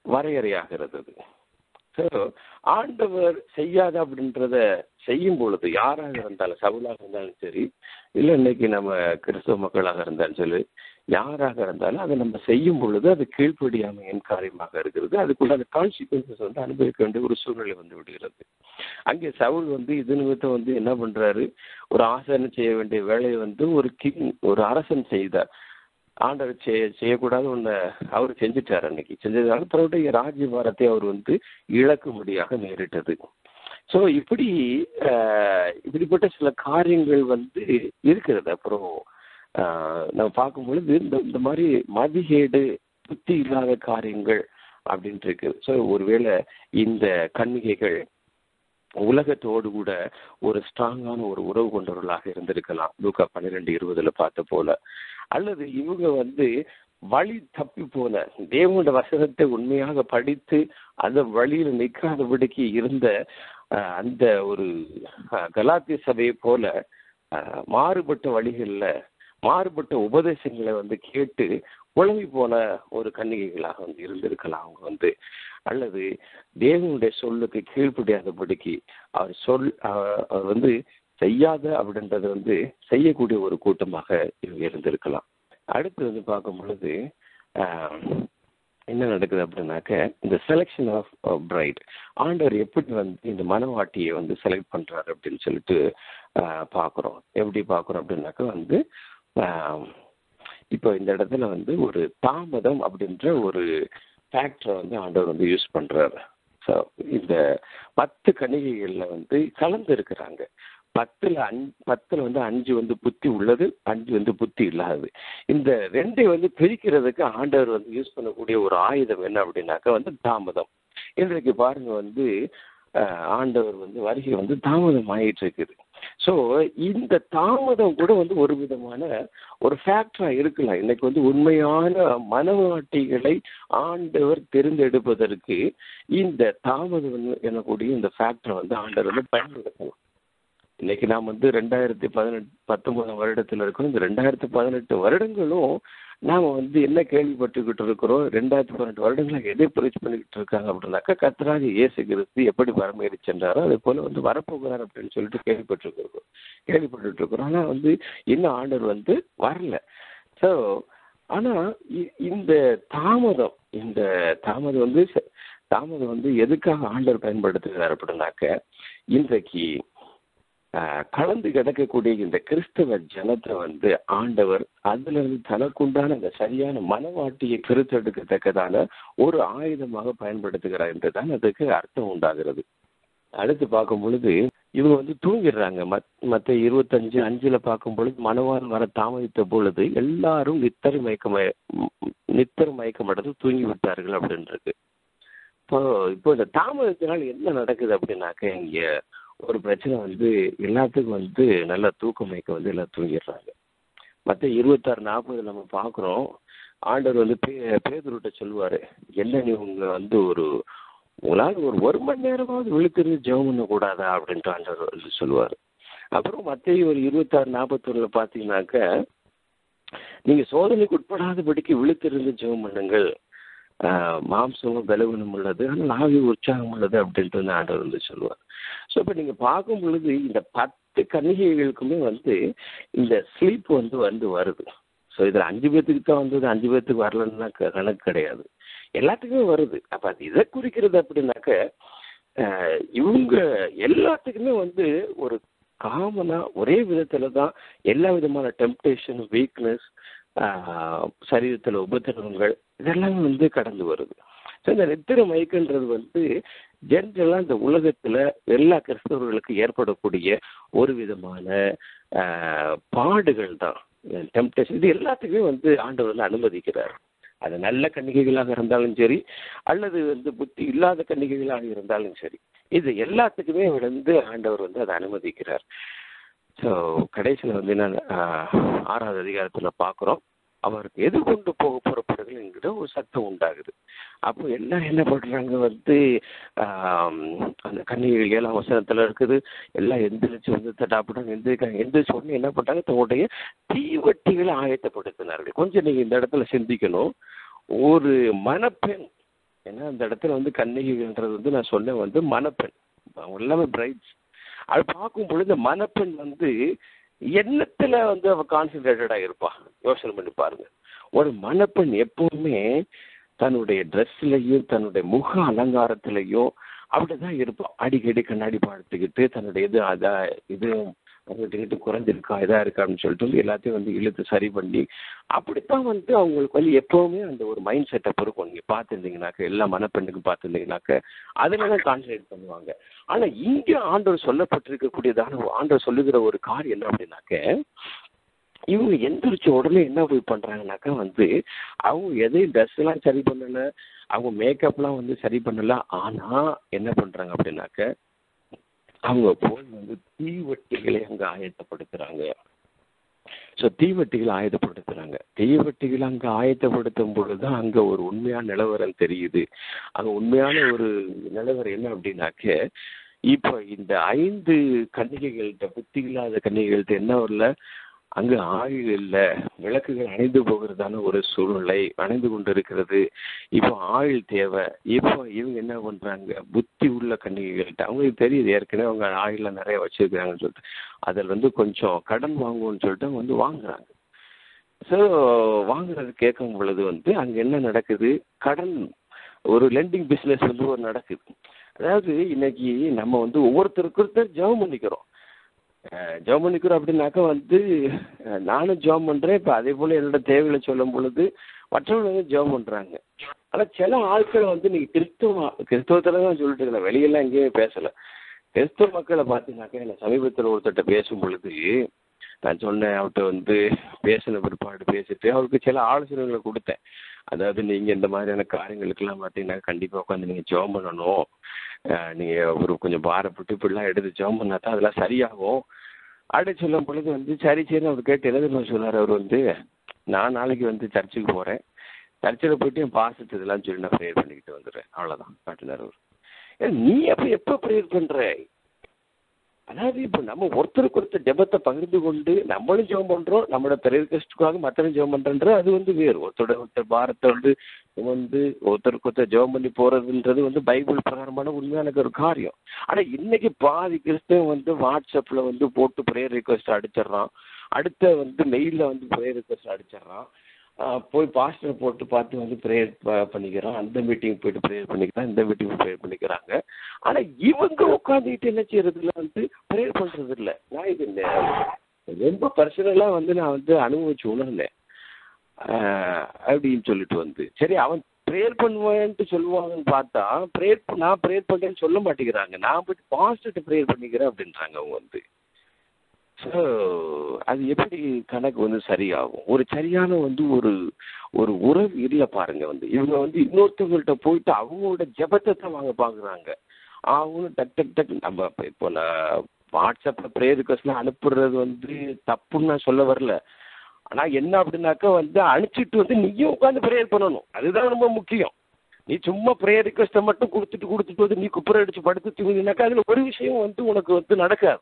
வரையறையாகிறது அது. ஸோ ஆண்டவர் செய்யாத அப்படின்றத செய்யும் பொழுது யாராக இருந்தாலும் சவுலாக இருந்தாலும் சரி இல்லை இன்னைக்கு நம்ம கிறிஸ்தவ மக்களாக இருந்தாலும் சரி யாராக இருந்தாலும் அதை நம்ம செய்யும் பொழுது அது கீழ்ப்படியாமையின் காரியமாக இருக்கிறது. அதுக்குள்ள அந்த கான்சிக்வன்சஸ் வந்து அனுபவிக்க வேண்டிய ஒரு சூழ்நிலை வந்து விடுகிறது. அங்கே சவுல் வந்து இது நிமித்தம் வந்து என்ன பண்றாரு? ஒரு ஆசனம் செய்ய வேண்டிய வேலையை வந்து ஒரு கிங் ஒரு அரசன் செய்தார். ஆண்டவர் செய்ய செய்யக்கூடாது ஒன்று அவர் செஞ்சுட்டார் அன்னைக்கு. செஞ்சதுனால தன்னுடைய ராஜ்யபாரத்தை அவர் வந்து இழக்கும்படியாக நேரிட்டது. ஸோ இப்படி இப்படிப்பட்ட சில காரியங்கள் வந்து இருக்கிறது. அப்புறம் நம்ம பார்க்கும் பொழுது இந்த இந்த மாதிரி மதிகேடு புத்தி இல்லாத காரியங்கள் அப்படின்ட்டு இருக்கு. ஸோ ஒருவேளை இந்த கன்னிகைகள் உலகத்தோடு கூட ஒரு ஸ்ட்ராங்கான ஒரு உறவு கொண்டவர்களாக இருந்திருக்கலாம். லூக்கா பன்னிரெண்டு இருபதுல பார்த்த போல. அல்லது இவங்க வந்து வழி தப்பி போன தேவனோட வசனத்தை உண்மையாக படித்து அந்த வழியில் நிற்காதபடிக்கு இருந்த அந்த ஒரு கலாத்திய சபையை போல மாறுபட்ட வழிகளில் மாறுபட்ட உபதேசங்களை வந்து கேட்டு குழம்பி போன ஒரு கன்னிகைகளாக வந்து இருந்திருக்கலாம். அவங்க வந்து அல்லது தேவனுடைய சொல்லுக்கு கீழ்ப்படியாதபடிக்கு அவர் சொல் அவர் வந்து செய்யாத அப்படின்றது வந்து செய்யக்கூடிய ஒரு கூட்டமாக இவங்க இருந்திருக்கலாம். அடுத்து வந்து பார்க்கும் பொழுது என்ன நடக்குது அப்படின்னாக்க இந்த செலெக்ஷன் ஆஃப் பிரைட் ஆண்டவர் எப்படி வந்து இந்த மனவாட்டியை வந்து செலக்ட் பண்றாரு அப்படின்னு சொல்லிட்டு பார்க்குறோம். எப்படி பார்க்குறோம் அப்படின்னாக்க வந்து இப்போ இந்த இடத்துல வந்து ஒரு தாமதம் அப்படின்ற ஒரு ஃபேக்டரை வந்து ஆண்டவர் வந்து யூஸ் பண்ணுறாரு ஸோ இந்த பத்து கணிகைகளில் வந்து கலந்து இருக்கிறாங்க. பத்தில் அஞ் பத்தில் வந்து அஞ்சு வந்து புத்தி உள்ளது அஞ்சு வந்து புத்தி இல்லாதது. இந்த ரெண்டை வந்து பிரிக்கிறதுக்கு ஆண்டவர் வந்து யூஸ் பண்ணக்கூடிய ஒரு ஆயுதம் என்ன அப்படின்னாக்கா வந்து தாமதம். இன்றைக்கு பாருங்க வந்து ஆண்டவர் வந்து வருகை வந்து தாமதம் ஆயிட்டு இருக்குது. ஸோ இந்த தாமதம் கூட வந்து ஒரு விதமான ஒரு ஃபேக்டராக இருக்கலாம். இன்னைக்கு வந்து உண்மையான மனவாட்டிகளை ஆண்டவர் தேர்ந்தெடுப்பதற்கு இந்த தாமதம் எனக்கூடிய இந்த ஃபேக்டரை வந்து ஆண்டவர் வந்து பயன்படுத்தலாம். இன்னைக்கு நாம் வந்து ரெண்டாயிரத்தி பதினெட்டு பத்தொன்பதாம் வருடத்தில் இருக்கோம் இந்த ரெண்டாயிரத்தி பதினெட்டு வருடங்களும் நாம் வந்து என்ன கேள்விப்பட்டுக்கிட்டு இருக்கிறோம்? ரெண்டாயிரத்தி பன்னெண்டு வருடங்களாக எதை பரிச்சு பண்ணிக்கிட்டு இருக்காங்க அப்படின்னாக்கா கத்தராக இயேசு கிறிஸ்து எப்படி வரமேறி சென்றாரோ அதே போல் வந்து வரப்போகிறார் அப்படின்னு சொல்லிட்டு கேள்விப்பட்டிருக்கிறோம். கேள்விப்பட்டு இருக்கிறோம். ஆனால் வந்து இன்னும் ஆண்டவர் வந்து வரல. ஸோ ஆனால் இந்த தாமதம் இந்த தாமதம் வந்து ச- தாமதம் வந்து எதுக்காக ஆண்டவர் பயன்படுத்துகிறார் அப்படின்னாக்க இன்றைக்கு கலந்து கிடக்கக்கூடிய இந்த கிறிஸ்தவ ஜனத்தை வந்து ஆண்டவர் அதுல இருந்து தனக்குண்டான அந்த சரியான மனவாட்டியை பிரித்தெடுக்கத்தக்கதான ஒரு ஆயுதமாக பயன்படுத்துகிறார் என்றுதான் அதுக்கு அர்த்தம் உண்டாகிறது. அடுத்து பார்க்கும் பொழுது இவங்க வந்து தூங்கிடுறாங்க. மத் மற்ற இருபத்தஞ்சு அஞ்சுல பார்க்கும் பொழுது மனவான் வர தாமதித்த பொழுது எல்லாரும் நித்தர் மயக்கம் நித்தர் மயக்கம் அடைந்து தூங்கி விட்டார்கள் அப்படின்றது. இப்போ இப்போ இந்த தாமதத்தினால் என்ன நடக்குது அப்படின்னாக்க இங்க ஒரு பிரச்சனை வந்து எல்லாத்துக்கும் வந்து நல்லா தூக்க மயக்கம் வந்து எல்லாம் தூங்கிடுறாங்க. மற்ற இருபத்தாறு நாற்பது நம்ம பார்க்குறோம் ஆண்டவர் வந்து பே பேதுருட்ட சொல்லுவார் என்ன நீ உங்க வந்து ஒரு உங்களால் ஒரு ஒரு மணி நேரமாவது விழுத்திருந்து ஜெபம் பண்ணக்கூடாதா? அப்படின்ட்டு ஆண்டவர் வந்து சொல்லுவார். அப்புறம் மற்ற ஒரு இருபத்தாறு நாற்பத்தொன்னுல பார்த்தீங்கன்னாக்க நீங்கள் சோதனைக்கு உட்படாதபடிக்கு விழுத்திருந்து ஜெபம் பண்ணுங்கள். மாம்சமும் பலவீனம் உள்ளது. ஆனால் ஆவி உற்சாகம் உள்ளது அப்படின்ட்டு வந்து ஆண்டவர் வந்து சொல்லுவார். ஸோ இப்போ நீங்கள் பார்க்கும் பொழுது இந்த பத்து கன்னிகைகளுக்குமே வந்து இந்த ஸ்லீப் வந்து வந்து வருது. ஸோ இதில் அஞ்சு பேர்த்துக்கு தான் வந்தது அஞ்சு பேர்த்துக்கு வரலன்னா கணக்கு கிடையாது. எல்லாத்துக்குமே வருது. அப்போ அது இதை குறிக்கிறது அப்படின்னாக்க இவங்க எல்லாத்துக்குமே வந்து ஒரு காமனாக ஒரே விதத்தில் தான் எல்லா விதமான டெம்டேஷன் வீக்னஸ் சரீரத்தில் உபத்திரவங்கள் இதெல்லாம் வந்து கடந்து வருது. ஸோ இந்த நித்திர மயக்கன்றது வந்து ஜென்ரலாக இந்த உலகத்தில் எல்லா கிறிஸ்தவர்களுக்கும் ஏற்படக்கூடிய ஒரு விதமான பாடுகள் தான். டெம்டேஷன் இது எல்லாத்துக்குமே வந்து ஆண்டவர் வந்து அனுமதிக்கிறார். அது நல்ல கன்னிகைகளாக இருந்தாலும் சரி அல்லது வந்து புத்தி இல்லாத கன்னிகைகளாக இருந்தாலும் சரி இது எல்லாத்துக்குமே வந்து ஆண்டவர் வந்து அதை அனுமதிக்கிறார். ஸோ கடைசியில் வந்து நான் ஆறாவது அதிகாரத்தில் பார்க்குறோம். அவருக்கு எது கொண்டு போக புறப்படுகிறங்கிற ஒரு சத்தம் உண்டாகுது. அப்போ எல்லாம் என்ன பண்ணுறாங்க வந்து அந்த கண்ணீர் ஏழாம் வசனத்தில் இருக்குது. எல்லாம் எந்திரிச்சு வந்து தட்டாப்பிட்டாங்க எந்திரிக்காங்க எந்திரிச்சு உடனே என்ன பண்ணுறாங்க தன்னுடைய தீவட்டிகளை ஆயத்தப்படுத்தினார்கள். கொஞ்சம் நீங்கள் இந்த இடத்துல சிந்திக்கணும். ஒரு மணப்பெண் ஏன்னா அந்த இடத்துல வந்து கண்ணகின்றது வந்து நான் சொன்னேன் வந்து மணப்பெண். எல்லாமே பிரைட்ஸ் அது பார்க்கும் பொழுது மணப்பெண் வந்து எண்ணத்துல வந்து அவ கான்சென்ட்ரேட்டடா இருப்பா யோசனை பண்ணி பாருங்க. ஒரு மணப்பெண் எப்பவுமே தன்னுடைய ட்ரெஸ்லையும் தன்னுடைய முக அலங்காரத்திலையும் அப்படிதான் இருப்பான் அடிக்கடி கண்ணாடி பார்த்துக்கிட்டு தன்னுடைய இது அதான் இது அவங்ககிட்ட குறைஞ்சிருக்கா இதாக இருக்கா அப்படின்னு சொல்லிட்டு வந்து எல்லாத்தையும் வந்து இழுத்து சரி பண்ணி அப்படித்தான் வந்து அவங்களுக்கு வந்து எப்போவுமே அந்த ஒரு மைண்ட் செட்டப் இருக்கும் நீங்கள் பார்த்துருந்தீங்கனாக்க எல்லா மனப்பெண்ணுக்கும் பார்த்துருந்தீங்கனாக்க அதில் தான் கான்சன்ட்ரேட் பண்ணுவாங்க. ஆனால் இங்கே ஆண்டவர் சொல்லப்பட்டிருக்கக்கூடியதான ஆண்டவர் சொல்லுகிற ஒரு காரியம் என்ன அப்படின்னாக்க இவங்க எந்திரிச்ச உடனே என்ன போய் பண்ணுறாங்கனாக்கா வந்து அவங்க எதையும் ட்ரெஸ்லாம் சரி பண்ணலை அவங்க மேக்கப்லாம் வந்து சரி பண்ணல ஆனால் என்ன பண்ணுறாங்க அப்படின்னாக்க அவங்க போய் வந்து தீவட்டிகளை அங்க ஆயத்தப்படுத்துறாங்க. ஸோ தீவட்டிகளை ஆயத்தப்படுத்துறாங்க. தீவட்டிகளை அங்க ஆயத்தப்படுத்தும் பொழுதுதான் அங்க ஒரு உண்மையான நிலவரம் தெரியுது. அங்க உண்மையான ஒரு நிலவரம் என்ன அப்படின்னாக்க இப்போ இந்த ஐந்து கன்னிகைகள்கிட்ட புத்தி இல்லாத கன்னிகைகள்கிட்ட என்ன வரல? அங்கு ஆயுள் இல்லை விளக்குகள் அணைந்து போகிறதான ஒரு சூழ்நிலை அணைந்து கொண்டு இருக்கிறது இப்போ ஆயுள் தேவை. இப்போ இவங்க என்ன பண்றாங்க? புத்தி உள்ள கன்னிகைகள்கிட்ட அவங்களுக்கு தெரியுது ஏற்கனவே அவங்க ஆயுள நிறைய வச்சிருக்கிறாங்கன்னு சொல்லிட்டு. அதில் வந்து கொஞ்சம் கடன் வாங்குவோம்னு சொல்லிட்டு அவங்க வந்து வாங்குறாங்க. ஸோ வாங்குறது கேட்கும் பொழுது வந்து அங்க என்ன நடக்குது? கடன் ஒரு லெண்டிங் பிஸ்னஸ் வந்து ஒரு நடக்குது. அதாவது இன்னைக்கு நம்ம வந்து ஒவ்வொருத்தருக்கு ஒருத்தர் ஜெபம் பண்ணிக்கிறோம். ஜெபம் பண்ணிக்கிறோம் அப்படின்னாக்கா வந்து நானும் ஜெபம் பண்றேன். இப்போ அதே போல என்னோட தேவைகளை சொல்லும் பொழுது மற்றவர்கள் வந்து ஜெபம் பண்றாங்க. ஆனா சில ஆட்கள் வந்து நீங்க கிறிஸ்துவ கிறிஸ்தவத்துல தான் சொல்லிட்டு இருக்கல வெளியெல்லாம் எங்கேயுமே பேசல. கிறிஸ்தவ மக்களை பார்த்தீங்கன்னாக்கா நான் சமீபத்தில் ஒருத்தர்கிட்ட பேசும் பொழுது நான் சொன்னேன் அவர்கிட்ட வந்து பேசின பிற்பாடு பேசிட்டு அவருக்கு சில ஆலோசனைகளை கொடுத்தேன். அதாவது நீங்கள் இந்த மாதிரியான காரியங்களுக்கெல்லாம் பார்த்தீங்கன்னா கண்டிப்பாக உட்காந்து நீங்கள் ஜெபம் பண்ணணும். நீங்கள் ஒரு கொஞ்சம் பாரப்பட்டு இப்படிலாம் எடுத்து ஜெபம் பண்ணா தான் அதெல்லாம் சரியாகும். அப்படி சொல்லும் பொழுது வந்து சரி சரி அவர் கேட்டு என்ன தெரியுமா சொன்னார் அவர் வந்து? நான் நாளைக்கு வந்து சர்ச்சுக்கு போகிறேன் சர்ச்சில் போயிட்டு என் பாசத்து இதெல்லாம் சொல்லி நான் ப்ரேயர் பண்ணிக்கிட்டு வந்துடுறேன். அவ்வளோதான் காட்டினார் அவர். ஏன் நீ அப்போ எப்போ ப்ரேயர் பண்ணுற அதாவது இப்போ நம்ம ஒருத்தருக்கு ஒருத்தர் ஜெபத்தை பகிர்ந்து கொண்டு நம்மளும் ஜெபம் பண்றோம் நம்மளோட பிறகு கஷ்டத்துக்காக மற்றவங்க ஜெபம் பண்றன்ற அது வந்து வேறு. ஒருத்தரோட ஒருத்தர் பாரத்தை வந்து வந்து ஒருத்தருக்கு ஒருத்தர் ஜெபம் பண்ணி போறதுன்றது வந்து பைபிள் பிரகாரமான உண்மையான ஒரு காரியம். ஆனா இன்னைக்கு பாதி கிறிஸ்தவன் வந்து வாட்ஸ்அப்ல வந்து போட்டு ப்ரேயர் ரிக்வஸ்ட் அடிச்சிடுறான். அடுத்த வந்து மெயில்ல வந்து ப்ரேயர் ரிக்வஸ்ட் அடிச்சிடுறான். போய் பாஸ்டர் போட்டு பார்த்து வந்து ப்ரேயர் பண்ணிக்கிறான். அந்த மீட்டிங் போயிட்டு ப்ரேயர் பண்ணிக்கிறான். இந்த மீட்டிங் ப்ரேயர் பண்ணிக்கிறாங்க. ஆனா இவங்க உட்காந்துக்கிட்டு என்ன செய்யறதுல வந்து ப்ரேயர் பண்றது இல்ல நான் இது ரொம்ப பர்சனலா வந்து நான் வந்து அனுபவிச்சு உணர்ந்தேன். அப்படின்னு சொல்லிட்டு வந்து. சரி அவன் ப்ரேயர் பண்ணுவேன்ட்டு சொல்லுவாங்கன்னு பார்த்தா ப்ரேயர் நான் ப்ரேயர் பண்ணேன்னு சொல்ல மாட்டேங்கிறாங்க. நான் போயிட்டு பாஸ்டர்கிட்ட ப்ரேயர் பண்ணிக்கிறேன் அப்படின்றாங்க அவங்க வந்து. ஸோ அது எப்படி கணக்கு வந்து சரியாகும்? ஒரு சரியான வந்து ஒரு ஒரு உறவு இல்லை பாருங்க வந்து. இவங்க வந்து இன்னொருத்தவங்கள்ட்ட போயிட்டு அவங்களோட ஜெபத்தை தான் வாங்க பார்க்குறாங்க அவங்களும் டக் டக் டக் நம்ம இப்போ இப்போ நான் வாட்ஸ்அப்பில் ப்ரேயர் ரிக்வஸ்ட்லாம் அனுப்புறது வந்து தப்புன்னு நான் சொல்ல வரல. ஆனால் என்ன அப்படின்னாக்கா வந்து அனுப்பிச்சிட்டு வந்து நீயும் உட்காந்து ப்ரேயர் பண்ணணும். அதுதான் ரொம்ப முக்கியம். நீ சும்மா ப்ரேயர் ரிக்வஸ்ட்டை மட்டும் கொடுத்துட்டு கொடுத்துட்டு வந்து நீ குப்புற அடிச்சு படுத்து தூங்கினாக்கா அதில் ஒரு விஷயம் வந்து உனக்கு வந்து நடக்காது.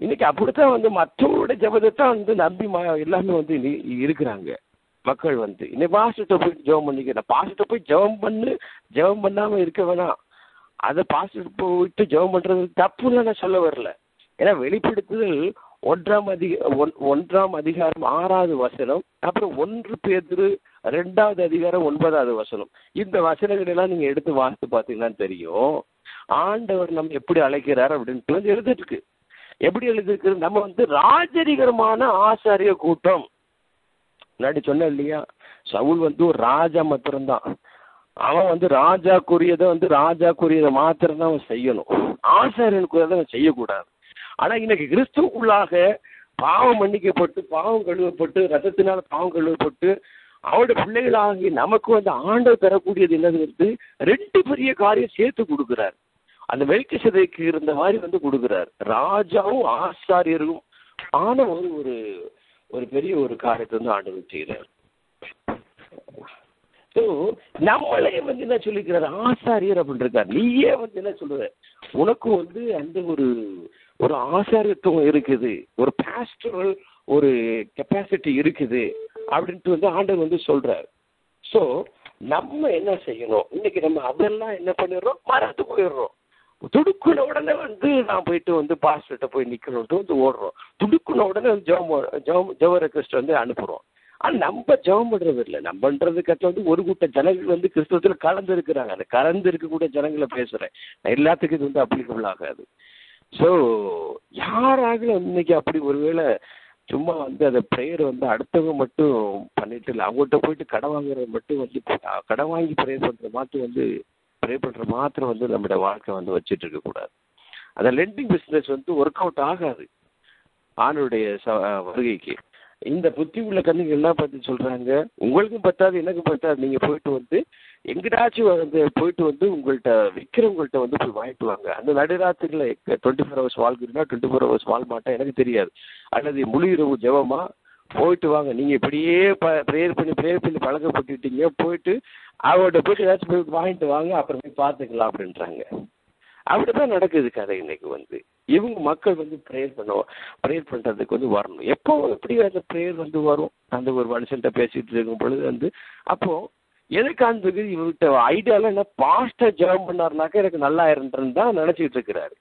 இன்னைக்கு அப்படித்தான் வந்து மற்றவங்களோட ஜபத்தை தான் வந்து நம்பி எல்லாமே வந்து இனி- இருக்கிறாங்க. மக்கள் வந்து. இன்னைக்கு பாஸ்டர்கிட்ட போய் ஜெபம் பண்ணிக்கிறேன் பாஸ்டர்கிட்ட போய் ஜெபம் பண்ணு ஜெபம் பண்ணாம இருக்க வேணாம். அதை பாஸ்டர் போயிட்டு ஜெபம் பண்றது தப்புன்னு நான் சொல்ல வரல. ஏன்னா வெளிப்படுத்துதல் ஒன்றாம் அதிக ஒன்- ஒன்றாம் அதிகாரம் ஆறாவது வசனம் அப்புறம் ஒன்று பேர் ரெண்டாவது அதிகாரம் ஒன்பதாவது வசனம். இந்த வசனங்கள் எல்லாம் நீங்க எடுத்து வாசித்து பார்த்தீங்கன்னா தெரியும். ஆண்டவர் நம்ம எப்படி அழைக்கிறார் அப்படின்னு எழுதிட்டு எழுதிருக்கு எப்படி எழுதிருக்கு நம்ம வந்து ராஜரிகரமான ஆசாரிய கூட்டம். முன்னாடி சொன்னேன் இல்லையா? சவுல் வந்து ஒரு ராஜா மாத்திரம்தான். அவன் வந்து ராஜாக்குரியதை வந்து ராஜாக்குரியதை மாத்திரம் தான் அவன் செய்யணும். ஆசாரியனுக்குரியதை அவன் செய்யக்கூடாது. ஆனா இன்னைக்கு கிறிஸ்துவுக்குள்ளாக பாவம் மன்னிக்கப்பட்டு பாவம் கழுவப்பட்டு ரத்தத்தினால பாவம் கழுவப்பட்டு அவருடைய பிள்ளைகளாகி நமக்கு வந்து ஆண்டவர் பெறக்கூடியது என்னது வந்து ரெண்டு பெரிய காரியம் சேர்த்து கொடுக்குறாரு. அந்த மெல்கி சதைக்கு இருந்த மாதிரி வந்து கொடுக்குறார். ராஜாவும் ஆசாரியரும் ஆன ஒரு ஒரு ஒரு பெரிய ஒரு காரியத்தை வந்து ஆண்டவர் செய்கிறார். ஸோ நம்மளே வந்து என்ன சொல்லிக்கிறார்? ஆசாரியர் அப்படின்னு இருக்கார். நீயே வந்து என்ன சொல்ற? உனக்கும் வந்து அந்த ஒரு ஒரு ஆசாரியத்துவம் இருக்குது. ஒரு பேஸ்டரல் ஒரு கெப்பாசிட்டி இருக்குது அப்படின்ட்டு வந்து ஆண்டவர் வந்து சொல்றார். ஸோ நம்ம என்ன செய்யணும்? இன்னைக்கு நம்ம அதெல்லாம் என்ன பண்ணிடுறோம்? மறந்து போயிடுறோம். துடுக்குன உடனே வந்து நான் போயிட்டு வந்து பாஸ்டர்கிட்ட போய் நிற்கணும்ட்டு வந்து ஓடுறோம். துடுக்குன உடனே வந்து ஜெபம் ஜெபம் ஜெப ரெக்வஸ்ட் வந்து அனுப்புகிறோம் ஆனால் நம்ம ஜெபம் பண்ணுறது இல்லை. நம்மன்றது கட்ட வந்து ஒரு கூட்ட ஜனங்கள் வந்து கிறிஸ்தவத்தில் கலந்து இருக்கிறாங்க. அந்த கலந்து இருக்கக்கூடிய ஜனங்களை பேசுகிறேன் நான் எல்லாத்துக்கும் இது வந்து அப்ளிகபிள் ஆகாது. ஸோ யாராகலும் இன்னைக்கு அப்படி ஒருவேளை சும்மா வந்து அந்த ப்ரேயர் வந்து அடுத்தவங்க மட்டும் பண்ணிட்டு இல்லை அவங்கள்ட்ட போயிட்டு கடன் வாங்குறது மட்டும் வந்து கடன் வாங்கி ப்ரேயர் பண்ணுற மாதிரி வந்து ப்ரே பண்ணுற மாத்திரம் வந்து நம்மளோட வாழ்க்கை வந்து வச்சுட்டு இருக்கக்கூடாது அந்த லெண்டிங் பிஸ்னஸ் வந்து ஒர்க் அவுட் ஆகாது. ஆணுடைய ச வருகைக்கு. இந்த புத்தி உள்ள கண்ணுங்க என்ன பார்த்து சொல்கிறாங்க உங்களுக்கும் பத்தாது எனக்கும் பத்தாது. நீங்கள் போயிட்டு வந்து எங்கடாச்சும் வந்து போயிட்டு வந்து உங்கள்கிட்ட விற்கிறவங்கள்ட்ட வந்து போய் வாங்கிட்டு வாங்க. அந்த நடுராத்திரியில் டுவெண்ட்டி ஃபோர் ஹவர்ஸ் வாழ்கிறீங்கன்னா டுவெண்ட்டி ஃபோர் ஹவர்ஸ் வாழ் மாட்டேன் எனக்கு தெரியாது. அல்லது முழு இரவு ஜெபமாக போயிட்டு வாங்க. நீங்க இப்படியே ப்ரேயர் பண்ணி ப்ரேயர் பண்ணி பழக்கப்பட்டுட்டீங்க போயிட்டு அவர்கிட்ட போயிட்டு ஏதாச்சும் போய் வாங்கிட்டு வாங்க அப்புறம் போய் பார்த்துக்கலாம் அப்படின்றாங்க. அப்படிதான் நடக்குது கதை இன்னைக்கு வந்து. இவங்க மக்கள் வந்து ப்ரேயர் பண்ணுவோம் ப்ரேயர் பண்ணுறதுக்கு வந்து வரணும். எப்போ எப்படி அந்த ப்ரேயர் வந்து வரும்? அந்த ஒரு மனுஷன்ட்ட பேசிட்டு இருக்கும் பொழுது வந்து அப்போ எதுக்கு அந்த இவர்கிட்ட ஐடியால என்ன பாஸ்டர் ஜெபம் பண்ணாருனாக்க எனக்கு நல்லா இருந்துன்னு தான் நினைச்சிட்டு இருக்கிறாரு.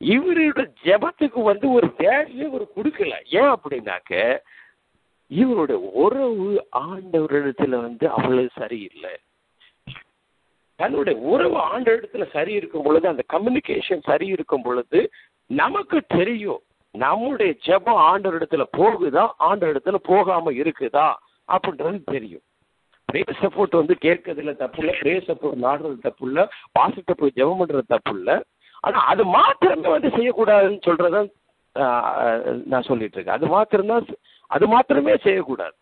இவரோட ஜெபத்துக்கு வந்து ஒரு வேலையை ஒரு கொடுக்கல. ஏன் அப்படின்னாக்க இவருடைய உறவு ஆண்டவரிடத்துல வந்து அவ்வளவு சரியில்லை. தன்னுடைய உறவு ஆண்ட இடத்துல சரி இருக்கும் பொழுது அந்த கம்யூனிகேஷன் சரி இருக்கும் பொழுது நமக்கு தெரியும் நம்முடைய ஜெபம் ஆண்டவர் இடத்துல போகுதா ஆண்ட இடத்துல போகாம இருக்குதா அப்படின்றது தெரியும். பிரே சப்போர்ட் வந்து கேட்கறதுல தப்பு இல்லை பிரே சப்போர்ட் நாடுறது தப்பு இல்லை பாசத்தை போய் ஜெபம் பண்றது தப்பு இல்லை ஆனா அது மாத்திரமே வந்து செய்யக்கூடாதுன்னு சொல்றதான் நான் சொல்லிட்டு இருக்கேன். அது மாத்திரம்தான் அது மாத்திரமே செய்யக்கூடாது.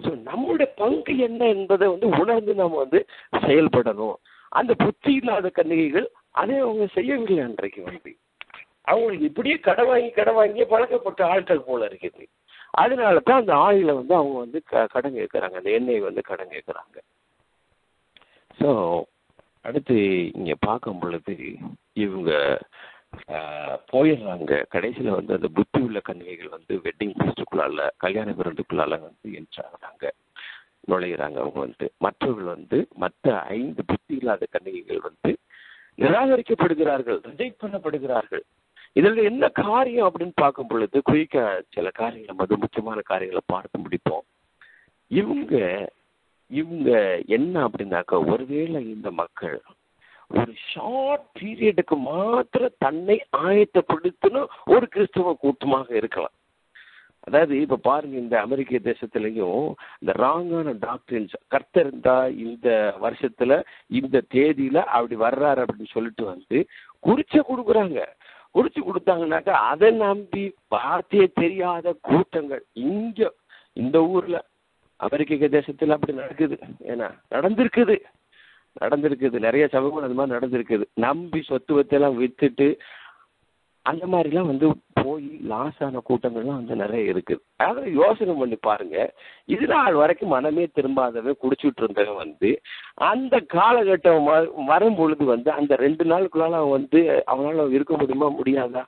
ஸோ நம்மளுடைய பங்கு என்ன என்பதை வந்து உணர்ந்து நம்ம வந்து செயல்படணும். அந்த புத்தி இல்லாத கன்னிகைகள் அதை அவங்க செய்யவில்லை அன்றைக்கு வந்து. அவங்களுக்கு இப்படியே கடை வாங்கி கடை வாங்கி பழக்கப்பட்ட ஆட்கள் போல இருக்குது. அதனால தான் அந்த ஆயில வந்து அவங்க வந்து க கடன் கேட்குறாங்க. அந்த எண்ணெய் வந்து கடன் கேட்குறாங்க. ஸோ அடுத்து இங்கே பார்க்கும் பொழுது இவங்க போயிடுறாங்க. கடைசியில் வந்து அந்த புத்தி உள்ள கன்னிகைகள் வந்து வெட்டிங் ஃபெஸ்ட்டுக்குள்ளால கல்யாண விருந்துக்குள்ளால வந்து என்ட்ராகிறாங்க நுழையிறாங்க அவங்க வந்து. மற்றவர்கள் வந்து மற்ற ஐந்து புத்தி இல்லாத கன்னிகைகள் வந்து நிராகரிக்கப்படுகிறார்கள் ரிஜெக்ட் பண்ணப்படுகிறார்கள். இதில் என்ன காரியம் அப்படின்னு பார்க்கும் பொழுது குயிக்க சில காரியங்களை அது முக்கியமான காரியங்களை பார்த்து முடிப்போம். இவங்க இவங்க என்ன அப்படின்னாக்கா ஒருவேளை இந்த மக்கள் ஒரு ஷார்ட் பீரியடுக்கு மாத்திரம் தன்னை ஆயத்தப்படுத்தணும் ஒரு கிறிஸ்தவ கூட்டமாக இருக்கலாம். அதாவது இப்ப பாருங்க இந்த அமெரிக்க தேசத்திலையும் இந்த ராங்கான டாக்டர்ஸ் கர்த்தர் இருந்தா இந்த வருஷத்துல இந்த தேதியில அப்படி வர்றாரு அப்படின்னு சொல்லிட்டு வந்து குறிச்ச கொடுக்குறாங்க. குறிச்சு கொடுத்தாங்கனாக்கா அதை நம்பி வார்த்தையே தெரியாத கூட்டங்கள் இங்க இந்த ஊர்ல அமெரிக்க தேசத்துல அப்படி நடக்குது. ஏன்னா நடந்திருக்குது. நடந்திருக்குது நிறைய சமூகம் அது மாதிரி நடந்திருக்குது நம்பி சொத்து சொத்துவத்தெல்லாம் வித்துட்டு அந்த மாதிரிலாம் வந்து போய் லாஸ் ஆன கூட்டங்கள்லாம் வந்து நிறைய இருக்குது அதாவது யோசனை பண்ணி பாருங்க. இது நாள் வரைக்கும் மனமே திரும்பாதவன் குடிச்சுட்டு இருந்தவன் வந்து அந்த காலகட்டம் வரும் பொழுது வந்து அந்த ரெண்டு நாளுக்குள்ளால வந்து அவனால இருக்க முடியுமா? முடியாதா?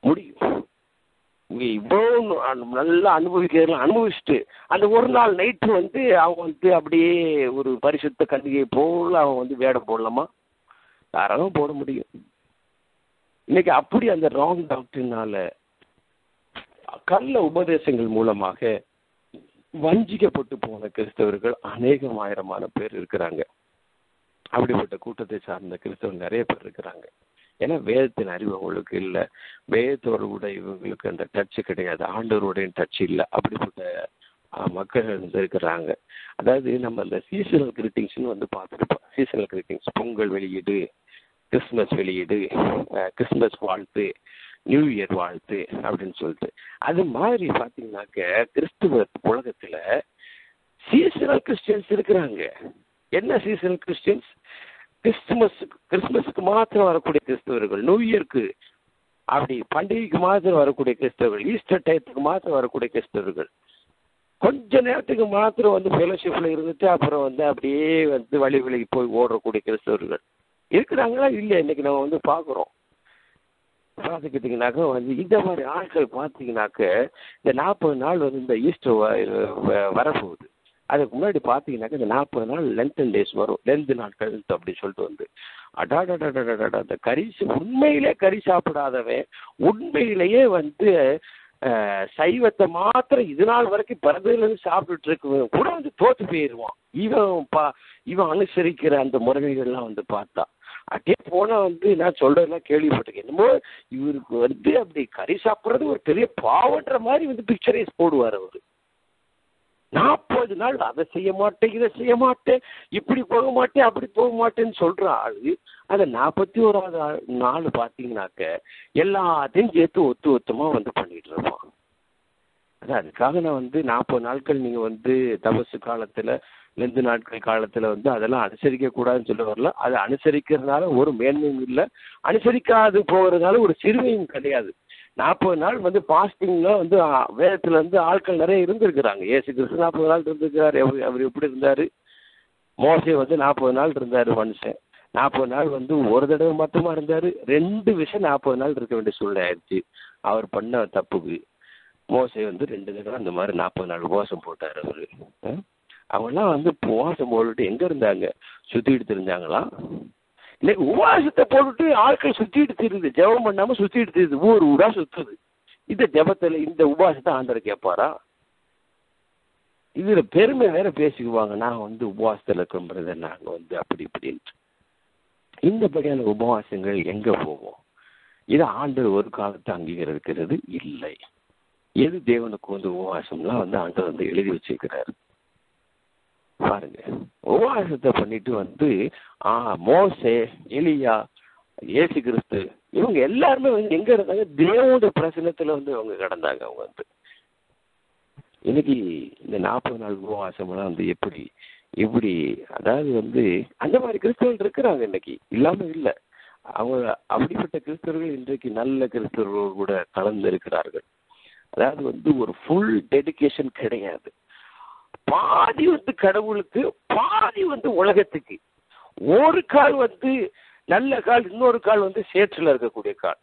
முடியும். இவ்வளோ நல்லா அனுபவிக்கிறதுலாம் அனுபவிச்சுட்டு அந்த ஒரு நாள் நைட்டு வந்து அவன் வந்து அப்படியே ஒரு பரிசுத்த கண்டிகை போல அவன் வந்து வேடம் போடலாமா? யாராலும் போட முடியும். இன்னைக்கு அப்படி அந்த ராங் டாக்டர்னால கள்ள உபதேசங்கள் மூலமாக வஞ்சிக்கப்பட்டு போன கிறிஸ்தவர்கள் அநேகம் ஆயிரமான பேர் இருக்கிறாங்க. அப்படிப்பட்ட கூட்டத்தை சார்ந்த கிறிஸ்தவர்கள் நிறைய பேர் இருக்கிறாங்க. ஏன்னா வேதத்தின் அறிவு அவங்களுக்கு இல்லை. வேதத்தோட கூட இவங்களுக்கு அந்த டச் கிடையாது. ஆண்டவருடைய டச் இல்லை. அப்படிப்பட்ட மக்கள் வந்து இருக்கிறாங்க அதாவது நம்ம அந்த சீசனல் கிரீட்டிங்ஸ்னு வந்து பார்த்துருப்போம். சீசனல் கிரீட்டிங்ஸ் பொங்கல் வெளியீடு கிறிஸ்மஸ் வெளியீடு கிறிஸ்மஸ் வாழ்த்து நியூ இயர் வாழ்த்து அப்படின்னு சொல்லிட்டு. அது மாதிரி பார்த்தீங்கன்னாக்க கிறிஸ்துவ உலகத்தில் சீசனல் கிறிஸ்டியன்ஸ் இருக்கிறாங்க. என்ன சீசனல் கிறிஸ்டியன்ஸ் கிறிஸ்துமஸ் கிறிஸ்துமஸுக்கு மாத்திரம் வரக்கூடிய கிறிஸ்தவர்கள் நியூ இயர்க்கு அப்படி பண்டிகைக்கு மாத்திரம் வரக்கூடிய கிறிஸ்தவர்கள் ஈஸ்டர் டயத்துக்கு மாத்திரம் வரக்கூடிய கிறிஸ்தவர்கள். கொஞ்ச நேரத்துக்கு மாத்திரம் வந்து ஃபெலோஷிப்பில் இருந்துட்டு அப்புறம் வந்து அப்படியே வந்து வழி விலகி போய் ஓடக்கூடிய கிறிஸ்தவர்கள். இருக்கிறாங்களா? இல்லை இன்னைக்கு நம்ம வந்து பார்க்குறோம். பார்த்துக்கிட்டிங்கனாக்க வந்து இந்த மாதிரி ஆட்கள் பார்த்தீங்கன்னாக்க இந்த நாற்பது நாள் வந்து இந்த ஈஸ்டர் வ- வரப்போகுது. அதுக்கு முன்னாடி பார்த்தீங்கன்னாக்க இந்த நாற்பது நாள் லென்த்தன் டேஸ் வரும். லென்த் நாட்கள் அப்படி சொல்லிட்டு வந்து அடாடாடாடாடாடா அந்த கறி உண்மையிலே கறி சாப்பிடாதவன் உண்மையிலேயே வந்து சைவத்தை மாத்திரம் இது நாள் வரைக்கும் பிறந்ததுலேருந்து சாப்பிட்டுட்டு இருக்கவன் கூட வந்து தோத்து போயிடுவான் இவன் பா இவன் அனுசரிக்கிற அந்த முறைகள்லாம் வந்து பார்த்தா. அப்படியே போனா வந்து நான் சொல்றதெல்லாம் கேள்விப்பட்டிருக்கேன். என்னமோ இவருக்கு வந்து அப்படி கறி சாப்பிட்றது ஒரு பெரிய பாவன்ற மாதிரி வந்து பிக்சரைஸ் போடுவார் அவரு. நாற்பது நாள் அதை செய்ய மாட்டேன் இதை செய்ய மாட்டேன் இப்படி போக மாட்டேன் அப்படி போக மாட்டேன்னு சொல்ற ஆளு அந்த நாற்பத்தி ஓராவது நாள் பார்த்தீங்கன்னாக்க எல்லாத்தையும் சேர்த்து ஒத்து ஒத்தமா வந்து பண்ணிட்டு இருப்பான். அதான் அதுக்காக நான் வந்து நாற்பது நாட்கள் நீங்க வந்து தபசு காலத்துல லெந்து நாட்கள் காலத்துல வந்து அதெல்லாம் அனுசரிக்க கூடாதுன்னு சொல்ல வரல. அதை அனுசரிக்கிறதுனால ஒரு மேன்மையும் இல்லை. அனுசரிக்காது போகிறதுனால ஒரு சிறுமையும் கிடையாது. நாற்பது நாள் வந்து பாஸ்டிங்ல வந்து ஆ, வேதத்துல வந்து ஆட்கள் நிறைய இருந்திருக்கிறாங்க. ஏசு கிறிஸ்து நாற்பது நாள் இருந்திருக்கிறாரு. அவர் அவர் எப்படி இருந்தாரு? மோசே வந்து நாற்பது நாள் இருந்தாரு மனுஷன். நாற்பது நாள் வந்து ஒரு தடவை மட்டுமா இருந்தாரு? ரெண்டு விஷயம் நாற்பது நாள் இருக்க வேண்டிய சூழ்நிலை ஆயிடுச்சு. அவர் பண்ண தப்புக்கு. மோசை வந்து ரெண்டு தடவை அந்த மாதிரி நாற்பது நாள் உபவாசம் போட்டார் அவரு. அவங்கெல்லாம் வந்து உபவாசம் போட்டுட்டு எங்க இருந்தாங்க? சுத்திட்டு தெரிஞ்சாங்களா? இன்னைக்கு உபவாசத்தை போட்டுட்டு ஆட்கள் சுத்திட்டு தெரியுது ஜெபம் பண்ணாம சுத்திட்டு தெரியுது ஊர் ஊரா சுத்துது. இந்த ஜெபத்துல இந்த உபவாசத்தை ஆண்டர் கேட்பாரா? இதுல பெருமை வேற பேசிக்குவாங்க நான் வந்து உபவாசத்துல இருக்கோம்ன்றத நாங்க வந்து அப்படி இப்படின்ட்டு. இந்தபடியான உபவாசங்கள் எங்க போவோம்? இது ஆண்டர் ஒரு காலத்தை அங்கீகரிக்கிறது இல்லை. எது தேவனுக்கு வந்து உபவாசம்லாம் வந்து ஆண்டவர் வந்து எழுதி வச்சிருக்கிறாரு. பாருங்க. உபவாசத்தை பண்ணிட்டு வந்து ஆ மோசே எலியா ஏசு கிறிஸ்து இவங்க எல்லாருமே வந்து எங்க இருந்தாங்க? தேவனுடைய பிரசனத்துல வந்து அவங்க கடந்தாங்க அவங்க வந்து. இன்னைக்கு இந்த நாற்பது நாள் உபவாசம்லாம் வந்து எப்படி இப்படி அதாவது வந்து அந்த மாதிரி கிறிஸ்தவர்கள் இருக்கிறாங்க இன்னைக்கு. இல்லாம இல்லை. அவங்க அப்படிப்பட்ட கிறிஸ்தவர்கள் இன்றைக்கு நல்ல கிறிஸ்தவர்கள் கூட கலந்து இருக்கிறார்கள் அதாவது வந்து ஒரு ஃபுல் டெடிகேஷன் கிடையாது. பாதி வந்து கடவுளுக்கு பாதி வந்து உலகத்துக்கு. ஒரு கால் வந்து நல்ல கால் இன்னொரு கால் வந்து சேற்றுல இருக்கக்கூடிய கால்.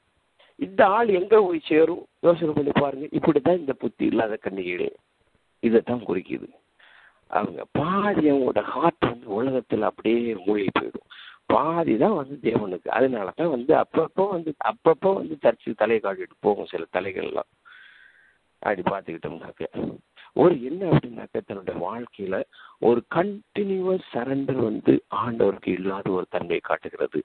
இந்த ஆள் எங்க போய் சேரும்? யோசனை பண்ணி பாருங்க. இப்படிதான் இந்த புத்தி இல்லாத கண்ணிகளே இதைத்தான் குறிக்குது. அவங்க பாதி அவங்களோட ஹார்ட் வந்து உலகத்துல அப்படியே மூழ்கி போயிடும். பாதி தான் வந்து தேவனுக்கு. அதனால தான் வந்து அப்பப்போ வந்து அப்பப்போ வந்து தரிச்சு தலையை காட்டிட்டு போகும் சில தலைகள்லாம். அப்படி பார்த்துக்கிட்டோம்னாக்க. ஒரு என்ன அப்படின்னாக்க தன்னுடைய வாழ்க்கையில ஒரு கண்டினியூவஸ் சரண்டர் வந்து ஆண்டவருக்கு இல்லாத ஒரு தன்மை காட்டுகிறது.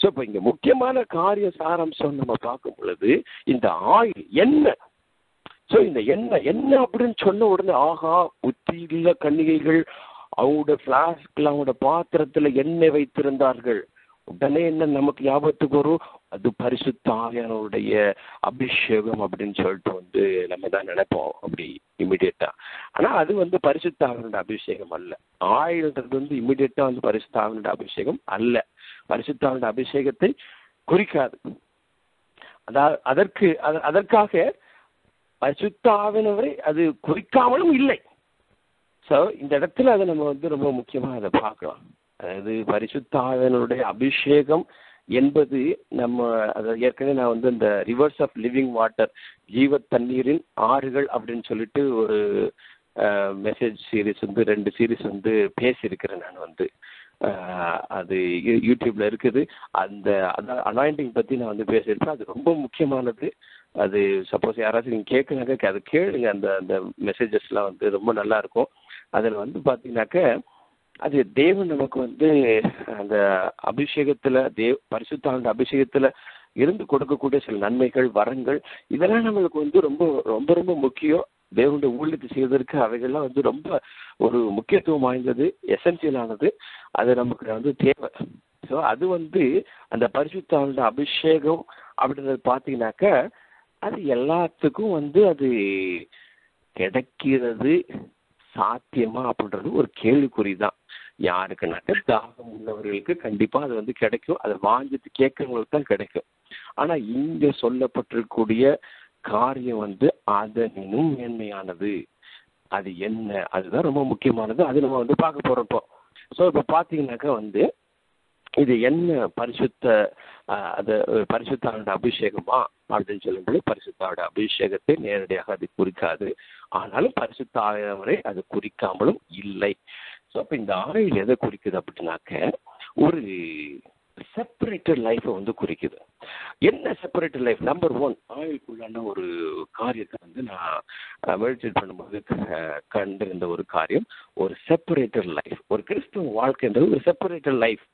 ஸோ இப்போ இங்க முக்கியமான காரிய சாராம்சம் நம்ம பார்க்கும் பொழுது இந்த ஆயில் என்ன? ஸோ இந்த என்ன என்ன அப்படின்னு சொன்ன உடனே ஆஹா புத்தி இல்ல கன்னிகைகள் அவங்களோட பிளாஸ்க்ல அவங்களோட பாத்திரத்துல எண்ணெய் வைத்திருந்தார்கள். உடனே என்ன நமக்கு ஞாபகத்துக்கு வரும்? அது பரிசுத்த ஆவியானவருடைய அபிஷேகம் அப்படின்னு சொல்லிட்டு வந்து நம்ம தான் நினைப்போம் அப்படி இமிடியேட்டா ஆனா அது வந்து பரிசுத்த ஆவியனோட அபிஷேகம் அல்ல. ஆயில்ன்றது வந்து இமிடியேட்டா வந்து பரிசுத்த ஆவியனோட அபிஷேகம் அல்ல. பரிசுத்த ஆவியனோட அபிஷேகத்தை குறிக்காது. அதாவது அதற்கு அதற்காக பரிசுத்த ஆவினவரை அது குறிக்காமலும் இல்லை. ஸோ இந்த இடத்துல அதை நம்ம வந்து ரொம்ப முக்கியமா அதை பார்க்கலாம். அதாவது பரிசுத்த ஆவியனுடைய அபிஷேகம் என்பது நம்ம அதை ஏற்கனவே நான் வந்து இந்த ரிவர்ஸ் ஆஃப் லிவிங் வாட்டர் ஜீவ தண்ணீரின் ஆறுகள் அப்படின்னு சொல்லிட்டு ஒரு மெசேஜ் சீரிஸ் வந்து ரெண்டு சீரிஸ் வந்து பேசியிருக்கிறேன் நான் வந்து. அது யூ- யூடியூப்ல இருக்குது. அந்த அனாயிண்டிங் பத்தி நான் வந்து பேசியிருப்பேன். அது ரொம்ப முக்கியமானது. அது சப்போஸ் யாராச்சும் நீங்க கேட்குறாங்க அது கேளுங்க. அந்த அந்த மெசேஜஸ்லாம் வந்து ரொம்ப நல்லா இருக்கும். அதில் வந்து பார்த்தீங்கன்னாக்க அது தேவன் நமக்கு வந்து அந்த அபிஷேகத்துல தேவ் பரிசுத்தாண்ட அபிஷேகத்துல இருந்து கொடுக்கக்கூடிய சில நன்மைகள் வரங்கள் இதெல்லாம் நம்மளுக்கு வந்து ரொம்ப ரொம்ப ரொம்ப முக்கியம். தேவனுடைய ஊழியத்தை செய்வதற்கு அவைகள்லாம் வந்து ரொம்ப ஒரு முக்கியத்துவம் வாய்ந்தது எசென்சியலானது அது நமக்கு வந்து தேவை. ஸோ அது வந்து அந்த பரிசுத்தாவோட அபிஷேகம் அப்படின்றது பார்த்தீங்கன்னாக்க அது எல்லாத்துக்கும் வந்து அது கிடைக்கிறது. சாத்தியமா அப்படின்றது ஒரு கேள்விக்குறி தான் யாருக்குனாக்க தாகம் உள்ளவர்களுக்கு கண்டிப்பா அது வந்து கிடைக்கும். அதை வாங்கிட்டு கேட்கறவங்களுக்கு தான் கிடைக்கும். ஆனா இங்க சொல்லப்பட்டிருக்கக்கூடிய காரியம் வந்து அதனினும் மேன்மையானது. அது என்ன? அதுதான் ரொம்ப முக்கியமானது. அது நம்ம வந்து பார்க்க போகிறப்போ ஸோ இப்போ பார்த்தீங்கன்னாக்கா வந்து இது என்ன பரிசுத்த அது பரிசுத்தாவோட அபிஷேகமா அப்படின்னு சொல்லும்போது பரிசுத்தாவோட அபிஷேகத்தை நேரடியாக அது குறிக்காது. ஆனாலும் பரிசுத்தாயவரை அது குறிக்காமலும் இல்லை. ஸோ அப்போ இந்த ஆயில் எதை குறிக்குது அப்படின்னாக்க ஒரு செப்பரேட்டட் லைஃப்பை வந்து குறிக்குது. என்ன செப்பரேட்டட் லைஃப் நம்பர் ஒன் ஆயிலுக்குள்ளான ஒரு காரியத்தை வந்து நான் மெடிடேட் பண்ணும்போது கண்டிருந்த ஒரு காரியம் ஒரு செப்பரேட்டட் லைஃப் ஒரு கிறிஸ்துவ வாழ்க்கைன்றது ஒரு செப்பரேட்டட் லைஃப்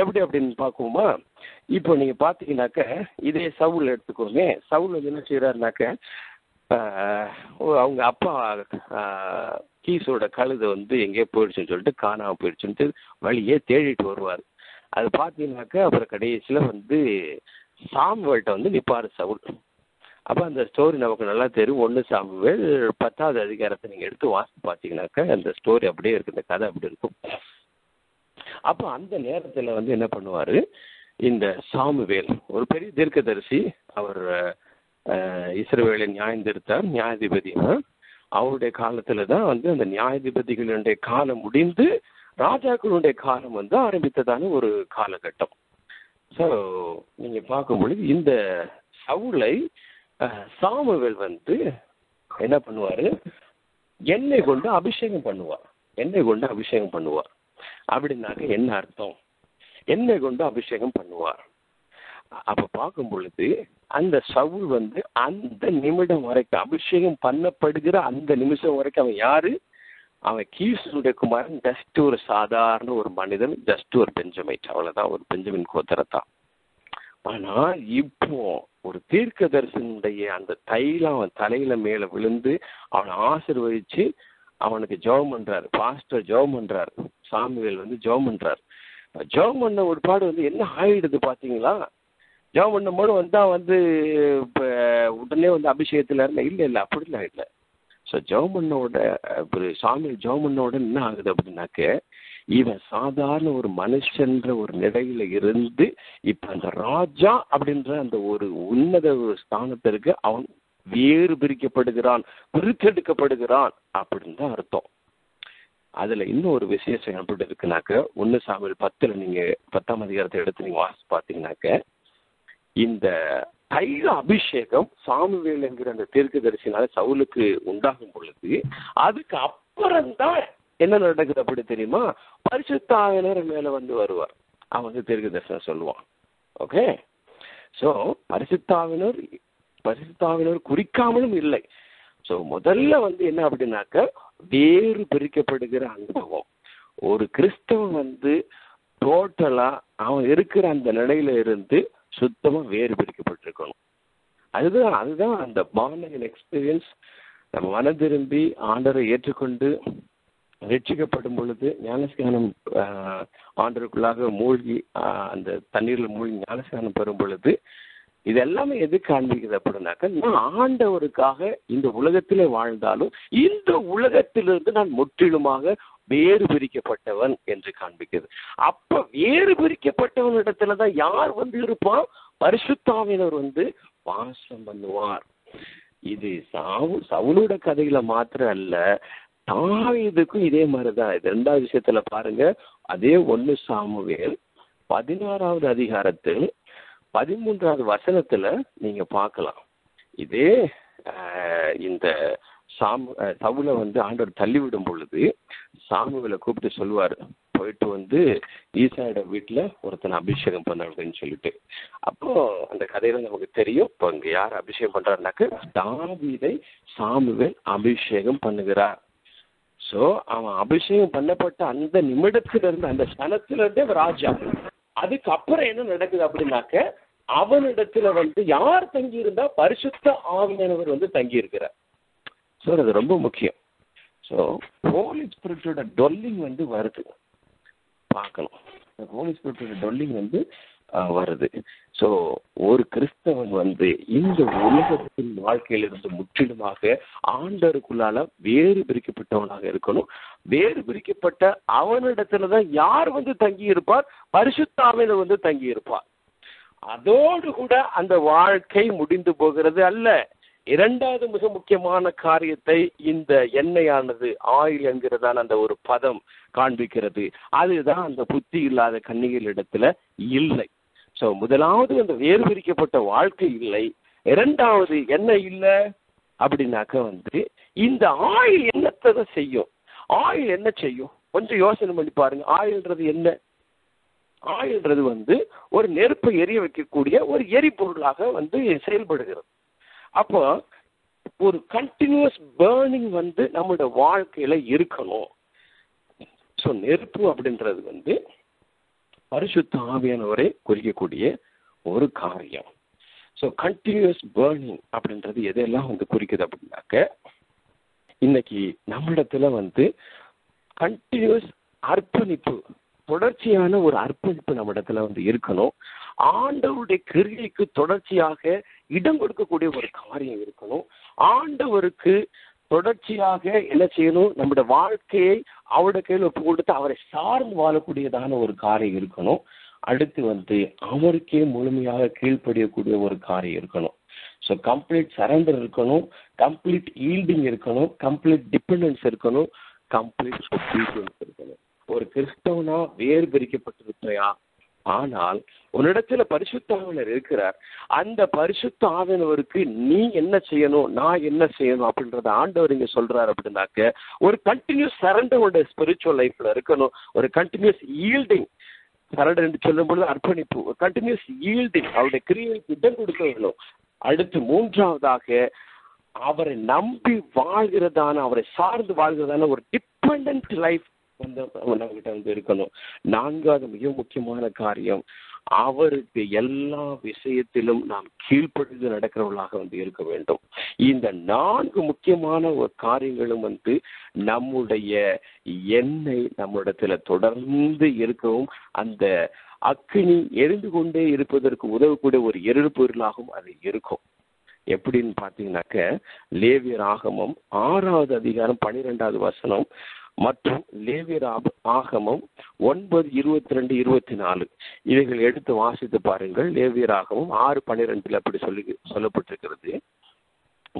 எப்படி அப்படின்னு பார்க்குவோமா இப்போ நீங்கள் பார்த்தீங்கன்னாக்க இதே சவுல் எடுத்துக்கோங்க. சவுல் வந்து என்ன செய்கிறாருனாக்க அவங்க அப்பா கீஸோட கழுதை வந்து எங்கேயோ போயிடுச்சுன்னு சொல்லிட்டு காணாமல் போயிடுச்சுன்ட்டு வழியே தேடிட்டு வருவார். அது பார்த்தீங்கன்னாக்க அப்புறம் கடைசியில் வந்து சாமுவேல்கிட்ட வந்து நிப்பாரு சவுல். அப்போ அந்த ஸ்டோரி நமக்கு நல்லா தெரியும். ஒன்று சாமுவேல் பத்தாவது அதிகாரத்தை நீங்கள் எடுத்து வாசித்து பார்த்தீங்கன்னாக்க அந்த ஸ்டோரி அப்படியே இருக்கு. இந்த கதை அப்படி இருக்கும். அப்போ அந்த நேரத்தில் வந்து என்ன பண்ணுவார்? இந்த சாமுவேல் ஒரு பெரிய தீர்க்கதரிசி அவர் அஹ், இஸ்ரவேலை நியாயந்திருத்தார் நியாயாதிபதி. அவருடைய காலத்தில் தான் வந்து அந்த நியாயாதிபதிகளுடைய காலம் முடிந்து ராஜாக்களுடைய காலம் வந்து ஆரம்பித்ததான ஒரு காலகட்டம். ஸோ நீங்கள் பார்க்கும் பொழுது இந்த சவுளை சாமுவேல் வந்து என்ன பண்ணுவார்? எண்ணெய் கொண்டு அபிஷேகம் பண்ணுவார். எண்ணெய் கொண்டு அபிஷேகம் பண்ணுவார். அப்படின்னாக்க என்ன அர்த்தம்? என்னை கொண்டு அபிஷேகம் பண்ணுவார். அப்ப பார்க்கும் பொழுது அந்த சவுல் வந்து அந்த நிமிடம் வரைக்கும் அபிஷேகம் பண்ணப்படுகிற அந்த நிமிஷம் வரைக்கும் அவன் யாரு? அவன் கீசுடைய குமாரன் ஜஸ்ட் ஒரு சாதாரண ஒரு மனிதன் ஜஸ்ட் ஒரு பெஞ்சமைட். அவ்வளவுதான் ஒரு பெஞ்சமின் கோத்தரத்தான் ஆனா இப்போ ஒரு தீர்க்க தரிசனுடைய அந்த தைலம் அவன் தலையில மேல விழுந்து அவனை ஆசிர்வதிச்சு அவனுக்கு ஜெபம் பண்றாரு. பாஸ்டர் ஜெபம் பண்றாரு. சாமுவேல் வந்து ஜெபம் பண்றாரு. ஜெபம் பண்ண ஒரு பாடு வந்து என்ன ஆயிடுது பாத்தீங்களா? ஜெபம் பண்ணும்போது வந்தா வந்து இப்ப உடனே வந்து அபிஷேகத்துல இருந்த இல்ல இல்ல அப்படிலாம் இல்லை. ஸோ ஜெபம் ஒரு சாமியில் ஜெபம் என்ன ஆகுது அப்படின்னாக்க இவன் சாதாரண ஒரு மனுஷன்ற ஒரு நிலையில இருந்து இப்ப அந்த ராஜா அப்படின்ற அந்த ஒரு உன்னத ஒரு ஸ்தானத்திற்கு அவன் வேறு பிரிக்கப்படுகிறான் பிரித்தெடுக்கப்படுகிறான் அப்படின்னு தான் அர்த்தம். அதுல இன்னும் ஒரு விசேஷம் எப்படி இருக்குனாக்க ஒன்று சாமியில் பத்துல நீங்க பத்தாம் அதிகாரத்தை எடுத்து நீங்க வாசி பார்த்தீங்கன்னாக்க இந்த தைல அபிஷேகம் சாமுவேல் என்கிற அந்த தீர்க்கதரிசினால சவுலுக்கு உண்டாகும் பொழுது அதுக்கு அப்புறம்தான் என்ன நடக்குது அப்படி தெரியுமா? பரிசுத்தாவினர் மேல வந்து வருவார். அவன் வந்து தீர்க்க தரிசனம் சொல்லுவான். ஓகே ஸோ பரிசுத்தாவினர் பரிசுத்தாவினர் குறிக்காமலும் இல்லை. ஸோ முதல்ல வந்து என்ன அப்படின்னாக்க வேறு பிரிக்கப்படுகிற அனுபவம். ஒரு கிறிஸ்தவன் வந்து டோட்டலா அவன் இருக்கிற அந்த நிலையில இருந்து சுத்தமா வேறு பிரிக்கப்பட்டிருக்கணும். அதுதான் அதுதான் அந்த மார்னிங் எக்ஸ்பீரியன்ஸ் நம்ம மனம் திரும்பி ஆண்டரை ஏற்றுக்கொண்டு ரட்சிக்கப்படும் பொழுது ஞானஸ்கானம் ஆண்டருக்குள்ளாக மூழ்கி அந்த தண்ணீரில் மூழ்கி ஞானஸ்கானம் பெறும் பொழுது இது எல்லாமே எது காண்பிக்குது அப்படின்னாக்க நான் ஆண்டவருக்காக இந்த உலகத்திலே வாழ்ந்தாலும் இந்த உலகத்திலிருந்து நான் முற்றிலுமாக வேறு பிரிக்கப்பட்டவன் என்று காண்பிக்கிறது. அப்ப வேறு பிரிக்கப்பட்டவன் இடத்துல தான் யார் வந்து இருப்பான்? பரிசுத்தாவினர் வந்து வாசம் பண்ணுவார். இது சாவு சவுலோட கதையில மாத்திரம் அல்ல தாவீதுக்கும் இதே மாதிரிதான். இது ரெண்டாவது விஷயத்துல பாருங்க அதே ஒன்னு சாமுவேல் பதினாறாவது அதிகாரத்தில் பதிமூன்றாவது வசனத்துல நீங்க பார்க்கலாம். இதே இந்த சாமு அஹ், வந்து ஆண்டவர் தள்ளிவிடும் பொழுது சாமுவில கூப்பிட்டு சொல்லுவார் போயிட்டு வந்து ஈசாயோட வீட்டில் ஒருத்தனை அபிஷேகம் பண்ண அப்படின்னு சொல்லிட்டு. அப்போ அந்த கதையில நமக்கு தெரியும் இப்போ இங்க யார் அபிஷேகம் பண்றாருனாக்க தாவீதை சாமுவேல் அபிஷேகம் பண்ணுகிறார். ஸோ அவன் அபிஷேகம் பண்ணப்பட்ட அந்த நிமிடத்திலிருந்து அந்த ஸ்தலத்திலிருந்தே ராஜா. அதுக்கப்புறம் என்ன நடக்குது அப்படின்னாக்க அவனிடத்துல வந்து யார் தங்கி இருந்தா பரிசுத்த ஆவியானவர் வந்து தங்கி இருக்கிறார் ஸோ அது ரொம்ப முக்கியம். ஸோ ஹோலி ஸ்பிரிட்டோட டொல்லிங் வந்து வருது. பார்க்கணும். ஹோலி ஸ்பிரிட்டோட டொல்லிங் வந்து வருது. ஸோ ஒரு கிறிஸ்தவன் வந்து இந்த உலகத்தின் வாழ்க்கையிலிருந்து முற்றிலுமாக ஆண்டருக்குள்ளால வேறு பிரிக்கப்பட்டவனாக இருக்கணும். வேறு பிரிக்கப்பட்ட அவனிடத்துல தான் யார் வந்து தங்கி இருப்பார்? பரிசுத்தாமையில வந்து தங்கி இருப்பார். அதோடு கூட அந்த வாழ்க்கை முடிந்து போகிறது அல்ல. இரண்டாவது மிக முக்கியமான காரியத்தை இந்த எண்ணெயானது ஆயில் என்கிறதான அந்த ஒரு பதம் காண்பிக்கிறது. அதுதான் அந்த புத்தி இல்லாத கன்னிகளிடத்துல இல்லை. சோ முதலாவது அந்த வேறு பிரிக்கப்பட்ட வாழ்க்கை இல்லை. இரண்டாவது என்ன இல்லை? அப்படின்னாக்க வந்து இந்த ஆயில் என்னத்தை தான் செய்யும்? ஆயில் என்ன செய்யும்? கொஞ்சம் யோசனை பண்ணி பாருங்க. ஆயில்ன்றது என்ன? ஆயில்ன்றது வந்து ஒரு நெருப்பை எரிய வைக்கக்கூடிய ஒரு எரிபொருளாக வந்து செயல்படுகிறது. அப்போ ஒரு கண்டினியூஸ் பேர்னிங் வந்து நம்மளோட வாழ்க்கையில இருக்கணும். ஸோ நெருப்பு அப்படின்றது வந்து பரிசுத்த ஆவியானவரை குறிக்கக்கூடிய ஒரு காரியம். ஸோ கண்டினியூஸ் பேர்னிங் அப்படின்றது எதெல்லாம் வந்து குறிக்குது அப்படின்னாக்க இன்னைக்கு நம்மிடத்துல வந்து கண்டினியூஸ் அர்ப்பணிப்பு தொடர்ச்சியான ஒரு அர்ப்பணிப்பு நம்ம இடத்துல வந்து இருக்கணும். ஆண்டவருடைய கிரியைக்கு தொடர்ச்சியாக இடம் கொடுக்கக்கூடிய ஒரு காரியம் இருக்கணும். ஆண்டவருக்கு தொடர்ச்சியாக என்ன செய்யணும்? நம்முடைய வாழ்க்கையை அவருடைய கையில் ஒப்பு கொடுத்து அவரை சார்ந்து வாழக்கூடியதான ஒரு காரியம் இருக்கணும். அடுத்து வந்து அவருக்கே முழுமையாக கீழ்ப்படியக்கூடிய ஒரு காரியம் இருக்கணும். ஸோ கம்ப்ளீட் சரண்டர் இருக்கணும். கம்ப்ளீட் ஈல்டிங் இருக்கணும். கம்ப்ளீட் டிபெண்டன்ஸ் இருக்கணும். கம்ப்ளீட் ஒபீடியன்ஸ் இருக்கணும். ஒரு கிறிஸ்தவனா வேறு பிரிக்கப்பட்டிருக்கிறையா ஆனால் உன்னிடத்துல பரிசுத்த ஆவினர் இருக்கிறார். அந்த பரிசுத்த ஆவினவருக்கு நீ என்ன செய்யணும் நான் என்ன செய்யணும் அப்படின்றத ஆண்டவர் இங்க சொல்றாரு அப்படின்னாக்க ஒரு கண்டினியூஸ் சரண்டர் உடைய ஸ்பிரிச்சுவல் லைஃப்ல இருக்கணும். ஒரு கண்டினியூஸ் ஈல்டிங் சரண்டர் என்று சொல்லும் பொழுது அர்ப்பணிப்பு. ஒரு கண்டினியூஸ் ஈல்டிங் அவருடைய கிரியைக்கு இடம் கொடுக்க வேணும். அடுத்து மூன்றாவதாக அவரை நம்பி வாழ்கிறதான அவரை சார்ந்து வாழ்கிறதான ஒரு டிபெண்ட் லைஃப் வந்து வந்து இருக்கணும். நான்காவது மிக முக்கியமான காரியம் அவருக்கு எல்லா விஷயத்திலும் நாம் கீழ்ப்படிந்து நடக்கிறவர்களாக வந்து இருக்க வேண்டும். இந்த நான்கு முக்கியமான ஒரு காரியங்களும் வந்து நம்முடைய எண்ணெய் நம்மிடத்துல தொடர்ந்து இருக்கவும் அந்த அக்கினி எரிந்து கொண்டே இருப்பதற்கு உதவக்கூடிய ஒரு எருப்பொருளாகவும் அது இருக்கும். எப்படின்னு பார்த்தீங்கன்னாக்க லேவியர் ஆகமம் ஆறாவது அதிகாரம் பனிரெண்டாவது வசனம் மற்றும் லேவியர் ஆகமம் ஒன்பது இருபத்தி ரெண்டு இருபத்தி நாலு இவைகள் எடுத்து வாசித்து பாருங்கள். லேவியர் ஆகமம் ஆறு பன்னிரெண்டில் அப்படி சொல்லி சொல்லப்பட்டிருக்கிறது.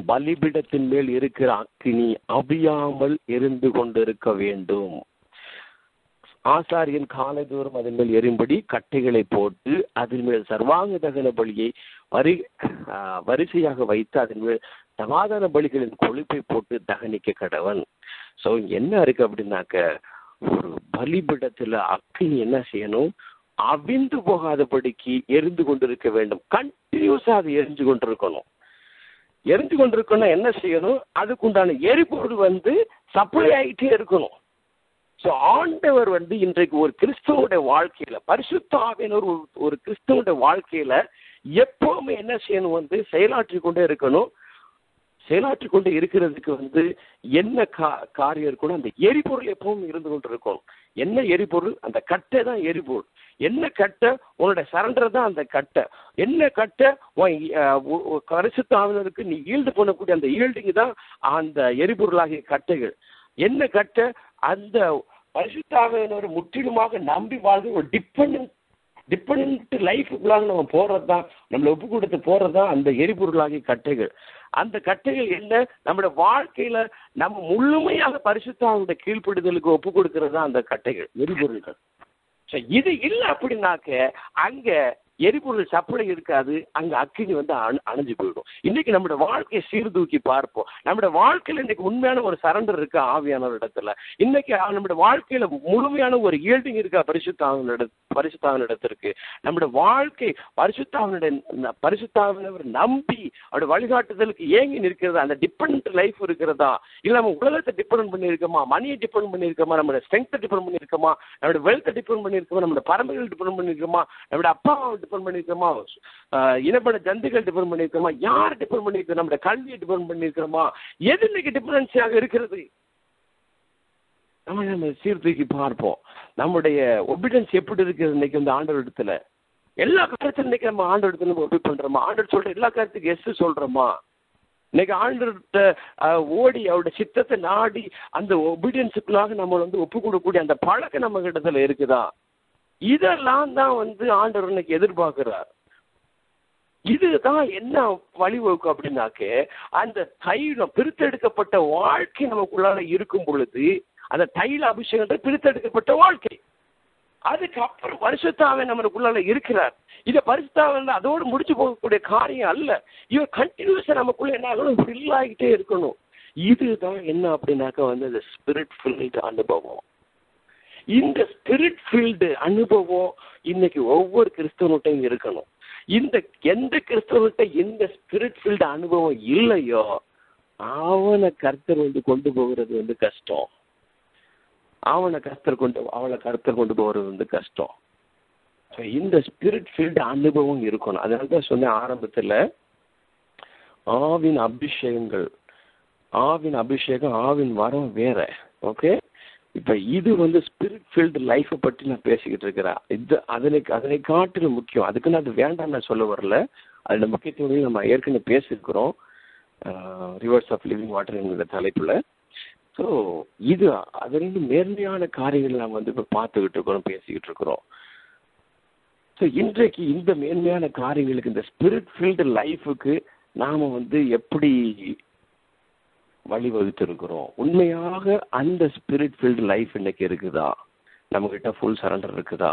பலிபிடத்தின் மேல் இருக்கிற அக்கினி அபியாமல் இருந்து கொண்டிருக்க வேண்டும். ஆசாரியன் காலை தூரம் அதன் மேல் எறும்படி கட்டைகளை போட்டு அதன் மேல் சர்வாங்க தகன பலியை வரி வரிசையாக வைத்து அதன் மேல் சமாதான பலிகளின் கொழுப்பை போட்டு தகனிக்க கடவன். ஸோ என்ன இருக்கு அப்படின்னாக்க ஒரு பலிபிடத்தில் அக்னி என்ன செய்யணும்? அவிந்து போகாதபடிக்கு எரிந்து கொண்டிருக்க வேண்டும். கண்டினியூஸாக அது எரிஞ்சு கொண்டிருக்கணும். எரிஞ்சு கொண்டிருக்கணும் என்ன செய்யணும்? அதுக்குண்டான எரிபொருள் வந்து சப்ளை ஆகிட்டே இருக்கணும். ஸோ ஆண்டவர் வந்து இன்றைக்கு ஒரு கிறிஸ்தவனுடைய வாழ்க்கையில பரிசுத்தாவின் ஒரு ஒரு கிறிஸ்தவனுடைய வாழ்க்கையில எப்பவுமே என்ன செய்யணும் வந்து செயலாற்றி கொண்டே இருக்கணும். செயலாற்றி கொண்டு இருக்கிறதுக்கு வந்து என்ன கா காரியம் இருக்கணும் அந்த எரிபொருள் எப்பவும் இருந்து கொண்டு இருக்கணும் என்ன எரிபொருள்? அந்த கட்டை தான் எரிபொருள். என்ன கட்டை? உன்னோட சரண்டர் தான் அந்த கட்டை. என்ன கட்டை? உன் அஹ், ஆவினருக்கு நீ ஈல்டு பண்ணக்கூடிய அந்த ஈல்டிங் தான் அந்த எரிபொருளாகிய கட்டைகள். என்ன கட்டை? அந்த பரிசுத்தாவினர் முற்றிலுமாக நம்பி வாழ்ந்து ஒரு டிபெண்டன்ஸ் டிபெண்ட் லைஃபுக்குள்ளாக நம்ம போகிறது தான் நம்மளை ஒப்பு கொடுத்து போகிறது தான் அந்த எரிபொருளாகிய கட்டைகள். அந்த கட்டைகள் என்ன? நம்மளோட வாழ்க்கையில் நம்ம முழுமையாக பரிசுத்தாவுடைய கீழ்ப்படுதலுக்கு ஒப்பு கொடுக்கறது தான் அந்த கட்டைகள் எரிபொருள்கள். ஸோ இது இல்லை அப்படின்னாக்க அங்கே எரிபொருள் சப்ளை இருக்காது அங்க அக்கினி வந்து அணு அணைஞ்சு போயிடும். இன்னைக்கு நம்மளோட வாழ்க்கையை சீர்தூக்கி பார்ப்போம். நம்மளோட வாழ்க்கையில இன்னைக்கு உண்மையான ஒரு சரண்டர் இருக்கா ஆவியானவர் இடத்துல? இன்னைக்கு நம்மளோட வாழ்க்கையில முழுமையான ஒரு ஈல்டிங் இருக்கா பரிசுத்தாவினிட பரிசுத்தாவினிடத்திற்கு? நம்மளோட வாழ்க்கை பரிசுத்தாவினுடைய பரிசுத்தாவினவர் நம்பி அவருடைய வழிகாட்டுதலுக்கு ஏங்கி நிற்கிறதா? அந்த டிபெண்ட் லைஃப் இருக்கிறதா? இல்ல நம்ம உலகத்தை டிபெண்ட் பண்ணியிருக்கோமா? மணியை டிபெண்ட் பண்ணியிருக்கோமா? நம்மளோட ஸ்ட்ரென்த்தை டிபெண்ட் பண்ணியிருக்கோமா? நம்மளோட வெல்த்தை டிபெண்ட் பண்ணியிருக்கோமா? நம்மளோட பரம்பரைகள் டிபெண்ட் பண்ணியிருக்கோமா? நம்மளோட அப்பா டிபெண்ட் பண்ணியிருக்கோமா இனப்பட ஜந்துக்கள் டிபெண்ட் பண்ணியிருக்கிறோமா யார் டிபெண்ட் பண்ணியிருக்கோம் நம்முடைய கல்வியை டிபெண்ட் பண்ணியிருக்கிறோமா எது இன்னைக்கு டிபெண்டன்சியாக இருக்கிறது? நம்ம நம்ம சீர்தூக்கி பார்ப்போம். நம்முடைய ஒபிடன்ஸ் எப்படி இருக்குது இன்னைக்கு இந்த ஆண்டவர் இடத்துல எல்லா காரியத்திலும் இன்னைக்கு நம்ம ஆண்டு இடத்துல நம்ம ஒபி பண்றோமா? ஆண்டவர் சொல்ற எல்லா காரியத்துக்கும் எஸ் சொல்றோமா? இன்னைக்கு ஆண்டவர்கிட்ட ஓடி அவருடைய சித்தத்தை நாடி அந்த ஒபீடியன்ஸுக்குள்ளாக நம்ம வந்து ஒப்பு கொடுக்கக்கூடிய அந்த பழக்கம் நம்ம கிட்டத்தில் இருக்குதா? இதெல்லாம் தான் வந்து ஆண்டவர் இன்னைக்கு எதிர்பார்க்கிறார். இதுதான் என்ன வழிவகுக்கும் அப்படின்னாக்க அந்த தைலம் பிரித்தெடுக்கப்பட்ட வாழ்க்கை நமக்குள்ளால இருக்கும் பொழுது அந்த தைல அபிஷேகன்ற பிரித்தெடுக்கப்பட்ட வாழ்க்கை. அதுக்கப்புறம் பரிசுத்தாவே நம்மளுக்குள்ளால இருக்கிறார். இதை பரிசுத்தாவன் அதோடு முடிச்சு போகக்கூடிய காரியம் அல்ல. இவர் கண்டினியூஸா நமக்குள்ள என்ன ஆகணும்? ஃபில் ஆகிட்டே இருக்கணும். இதுதான் என்ன அப்படின்னாக்க வந்து அந்த ஸ்பிரிட் ஃபில்ட் அனுபவம். இந்த ஸ்பிரிட் ஃபீல்டு அனுபவம் இன்னைக்கு ஒவ்வொரு கிறிஸ்தவனுட்டையும் இருக்கணும். இந்த எந்த கிறிஸ்தவன்கிட்ட இந்த ஸ்பிரிட் ஃபீல்டு அனுபவம் இல்லையோ அவனை கர்த்தர் வந்து கொண்டு போகிறது வந்து கஷ்டம். அவனை கர்த்தர் கொண்டு அவளை கர்த்தர் கொண்டு போகிறது வந்து கஷ்டம். ஸோ இந்த ஸ்பிரிட் ஃபீல்டு அனுபவம் இருக்கணும். அதனால தான் சொன்னேன் ஆரம்பத்தில் ஆவின் அபிஷேகங்கள் ஆவின் அபிஷேகம் ஆவின் வரம் வேற. ஓகே இப்போ இது வந்து ஸ்பிரிட் ஃபீல்டு லைஃப்பை பற்றி நான் பேசிக்கிட்டு இருக்கிறேன். இது அதனை அதனை காட்டிலும் முக்கியம். அதுக்கு நான் அது வேண்டாம் நான் சொல்ல வரல. அதில் முக்கியத்துவம் நம்ம ஏற்கனவே பேசியிருக்கிறோம். ரிவர்ஸ் ஆஃப் லிவிங் வாட்டர் என்கிற தலைப்பில். ஸோ இது அதிலிருந்து மேன்மையான காரியங்கள் நாம் வந்து இப்போ பார்த்துக்கிட்டு இருக்கிறோம் பேசிக்கிட்டு இருக்கிறோம். ஸோ இன்றைக்கு இந்த மேன்மையான காரியங்களுக்கு இந்த ஸ்பிரிட் ஃபீல்டு லைஃபுக்கு நாம் வந்து எப்படி வழிவகுத்திருக்கிறோம். உண்மையாக அந்த ஸ்பிரிட் ஃபீல்டு லைஃப் இன்னைக்கு இருக்குதா? நம்மக்கிட்ட ஃபுல் சரண்டர் இருக்குதா?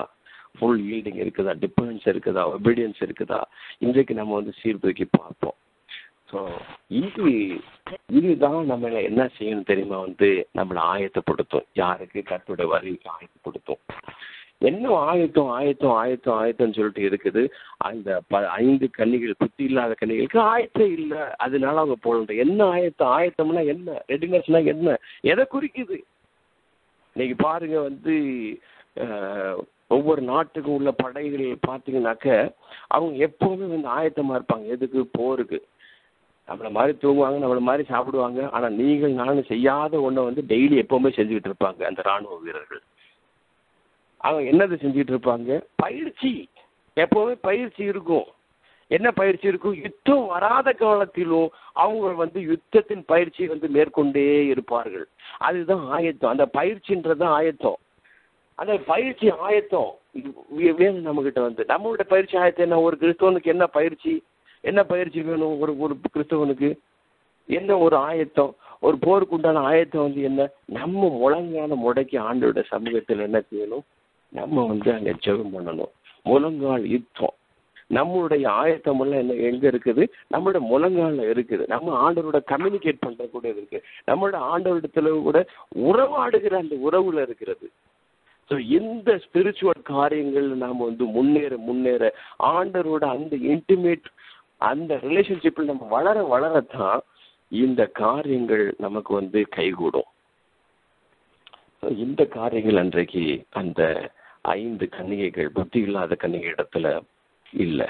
ஃபுல் ஈல்டிங் இருக்குதா? டிபெண்டன்ஸ் இருக்குதா? ஒபீடியன்ஸ் இருக்குதா? இன்றைக்கு நம்ம வந்து சீர்தூக்கி பார்ப்போம். ஸோ இது இதுதான் நம்ம என்ன செய்யணும் தெரியுமா வந்து நம்மளை ஆயத்தப்படுத்தும். யாருக்கு கத்தோட வரிக்கு ஆயத்தப்படுத்தும்? என்ன ஆயத்தம் ஆயத்தம் ஆயத்தம் ஆயத்தம்னு சொல்லிட்டு இருக்குது. அந்த ப ஐந்து கன்னிகள் புத்தி இல்லாத கன்னிகளுக்கு ஆயத்தம் இல்லை. அதனால அவங்க போகல என்ன ஆயத்தம் ஆயத்தம்னா என்ன? ரெடினஸ்னா என்ன? எதை குறிக்குது? இன்னைக்கு பாருங்க வந்து ஒவ்வொரு நாட்டுக்கும் உள்ள படைகள் பார்த்தீங்கன்னாக்க அவங்க எப்போவுமே வந்து ஆயத்தமா இருப்பாங்க. எதுக்கு? போருக்கு. நம்மளை மாதிரி தூங்குவாங்க நம்மளை மாதிரி சாப்பிடுவாங்க. ஆனால் நீங்கள் நானும் செய்யாத ஒன்றை வந்து டெய்லி எப்போவுமே செஞ்சுக்கிட்டு இருப்பாங்க அந்த ராணுவ வீரர்கள். அவங்க என்னது செஞ்சுட்டு இருப்பாங்க? பயிற்சி. எப்பவுமே பயிற்சி இருக்கும். என்ன பயிற்சி இருக்கும்? யுத்தம் வராத காலத்திலும் அவங்க வந்து யுத்தத்தின் பயிற்சி வந்து மேற்கொண்டே இருப்பார்கள். அதுதான் ஆயத்தம். அந்த பயிற்சின்றது தான் ஆயத்தம். அந்த பயிற்சி ஆயத்தம் வேணும் நம்ம கிட்ட வந்து. நம்மளோட பயிற்சி ஆயத்தம் என்ன? ஒரு கிறிஸ்தவனுக்கு என்ன பயிற்சி? என்ன பயிற்சி வேணும் ஒரு ஒரு கிறிஸ்தவனுக்கு? என்ன ஒரு ஆயத்தம்? ஒரு போருக்கு உண்டான ஆயத்தம் வந்து என்ன? நம்ம முழங்கால முடக்கி ஆண்டோட சமூகத்தில் என்ன செய்யணும்? நம்ம வந்து அங்க ஜெபம் பண்ணணும். முழங்கால் யுத்தம். நம்மளுடைய ஆயத்தம் எல்லாம் என்ன எங்க இருக்குது? நம்மளோட முழங்கால இருக்குது. நம்ம ஆண்டவரோட கம்யூனிகேட் பண்ற கூட இருக்கு. நம்மளோட ஆண்டவரிடத்துல கூட உறவாடுகிற அந்த உறவுல இருக்கிறது. ஸோ இந்த ஸ்பிரிச்சுவல் காரியங்கள் நாம் வந்து முன்னேற முன்னேற ஆண்டவரோட அந்த இன்டிமேட் அந்த ரிலேஷன்ஷிப்பில் நம்ம வளர வளரத்தான் இந்த காரியங்கள் நமக்கு வந்து கைகூடும். இந்த காரியங்கள் அன்றைக்கு அந்த ஐந்து கன்னிகைகள் புத்தி இல்லாத கன்னிகை இடத்துல இல்லை.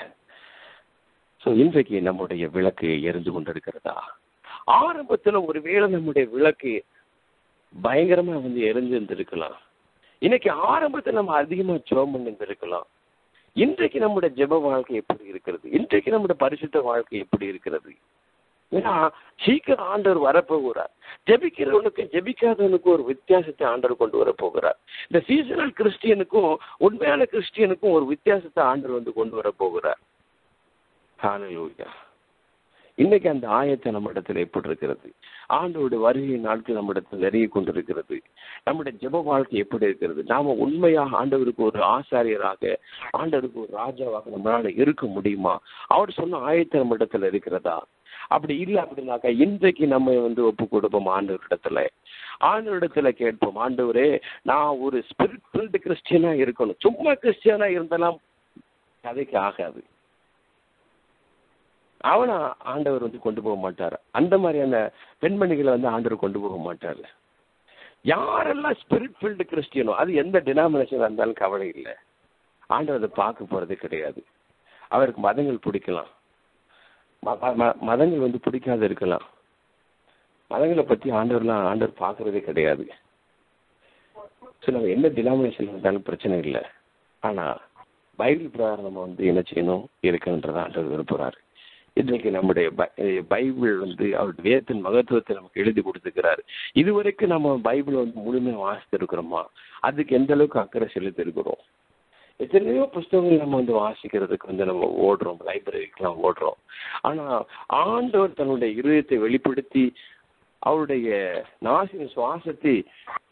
ஸோ இன்றைக்கு நம்முடைய விளக்கு எரிந்து கொண்டிருக்கிறதா? ஆரம்பத்தில் ஒருவேளை நம்முடைய விளக்கு பயங்கரமா வந்து எரிஞ்சிருந்திருக்கலாம். இன்னைக்கு ஆரம்பத்தில் நம்ம அதிகமா ஜெபம் பண்ணிருந்திருக்கலாம். இன்றைக்கு நம்முடைய ஜெப வாழ்க்கை எப்படி இருக்கிறது? இன்றைக்கு நம்முடைய பரிசுத்த வாழ்க்கை எப்படி இருக்கிறது? ஏன்னா சீக்கிரம் ஆண்டவர் வரப்போகிறார். ஜெபிக்கிறவனுக்கு ஜெபிக்காதவனுக்கு ஒரு வித்தியாசத்தை ஆண்டவர் கொண்டு வர போகிறார் இந்த சீசனல் கிறிஸ்டியனுக்கும் உண்மையான கிறிஸ்டியனுக்கும் ஒரு வித்தியாசத்தை ஆண்டவர் வந்து கொண்டு வர போகிறார் ஹalleluya இன்னைக்கு அந்த ஆயத்தை நம்மிடத்தில் இடத்துல எப்படி இருக்கிறது? ஆண்டோட வருகை நாட்கள் நம்மிடத்தில் நிறைய கொண்டிருக்கிறது. நம்முடைய ஜெப வாழ்க்கை எப்படி இருக்கிறது? நாம உண்மையாக ஆண்டவருக்கு ஒரு ஆசாரியராக ஆண்டவருக்கு ஒரு ராஜாவாக நம்மளால இருக்க முடியுமா? அவர் சொன்ன ஆயத்தை நம்ம இருக்கிறதா? அப்படி இல்லை அப்படின்னாக்கா இன்றைக்கு நம்ம வந்து ஒப்பு கொடுப்போம் ஆண்டவரிடத்துல. ஆண்டவரிடத்துல கேட்போம் ஆண்டவரே நான் ஒரு ஸ்பிரிட் கிறிஸ்டியனா இருக்கணும். சும்மா கிறிஸ்டியனா இருந்தாலும் கதைக்கு ஆகாது. அவனை ஆண்டவர் வந்து கொண்டு போக மாட்டார். அந்த மாதிரியான பெண்மணிகளை வந்து ஆண்டவர் கொண்டு போக மாட்டார். யாரெல்லாம் ஸ்பிரிட் ஃபீல்டு கிறிஸ்டியனோ அது எந்த டினாமினேஷன் இருந்தாலும் கவலை இல்லை. ஆண்டவர் அதை பார்க்க போறது கிடையாது. அவருக்கு மதங்கள் பிடிக்கலாம். ம- ம- மதங்கள் வந்து பிடிக்காத இருக்கலாம். மதங்களை பத்தி ஆண்டவர்லாம் ஆண்டவர் பார்க்கறதே கிடையாது. சரி நம்ம என்ன டினாமினேஷன் இருந்தாலும் பிரச்சனை இல்லை. ஆனா பைபிள் பிரகாரம் நம்ம வந்து என்ன செய்யணும்? இருக்குன்றதான் ஆண்டவர் விரும்புகிறாரு இன்றைக்கு நம்முடைய பை- பைபிள் வந்து அவருடைய வேதத்தின் மகத்துவத்தை நமக்கு எழுதி கொடுத்துக்கிறாரு இதுவரைக்கும் நம்ம பைபிள் வந்து முழுமையாக வாசித்திருக்கிறோமா? அதுக்கு எந்த அளவுக்கு அக்கறை செலுத்திருக்கிறோம் எத்தனையோ புஸ்தகங்கள் நம்ம வந்து வாசிக்கிறதுக்கு வந்து நம்ம ஓடுறோம் லைப்ரரிக்கெல்லாம் ஓடுறோம். ஆனா ஆண்டவர் தன்னுடைய இருதயத்தை வெளிப்படுத்தி அவருடைய நாசின் சுவாசத்தை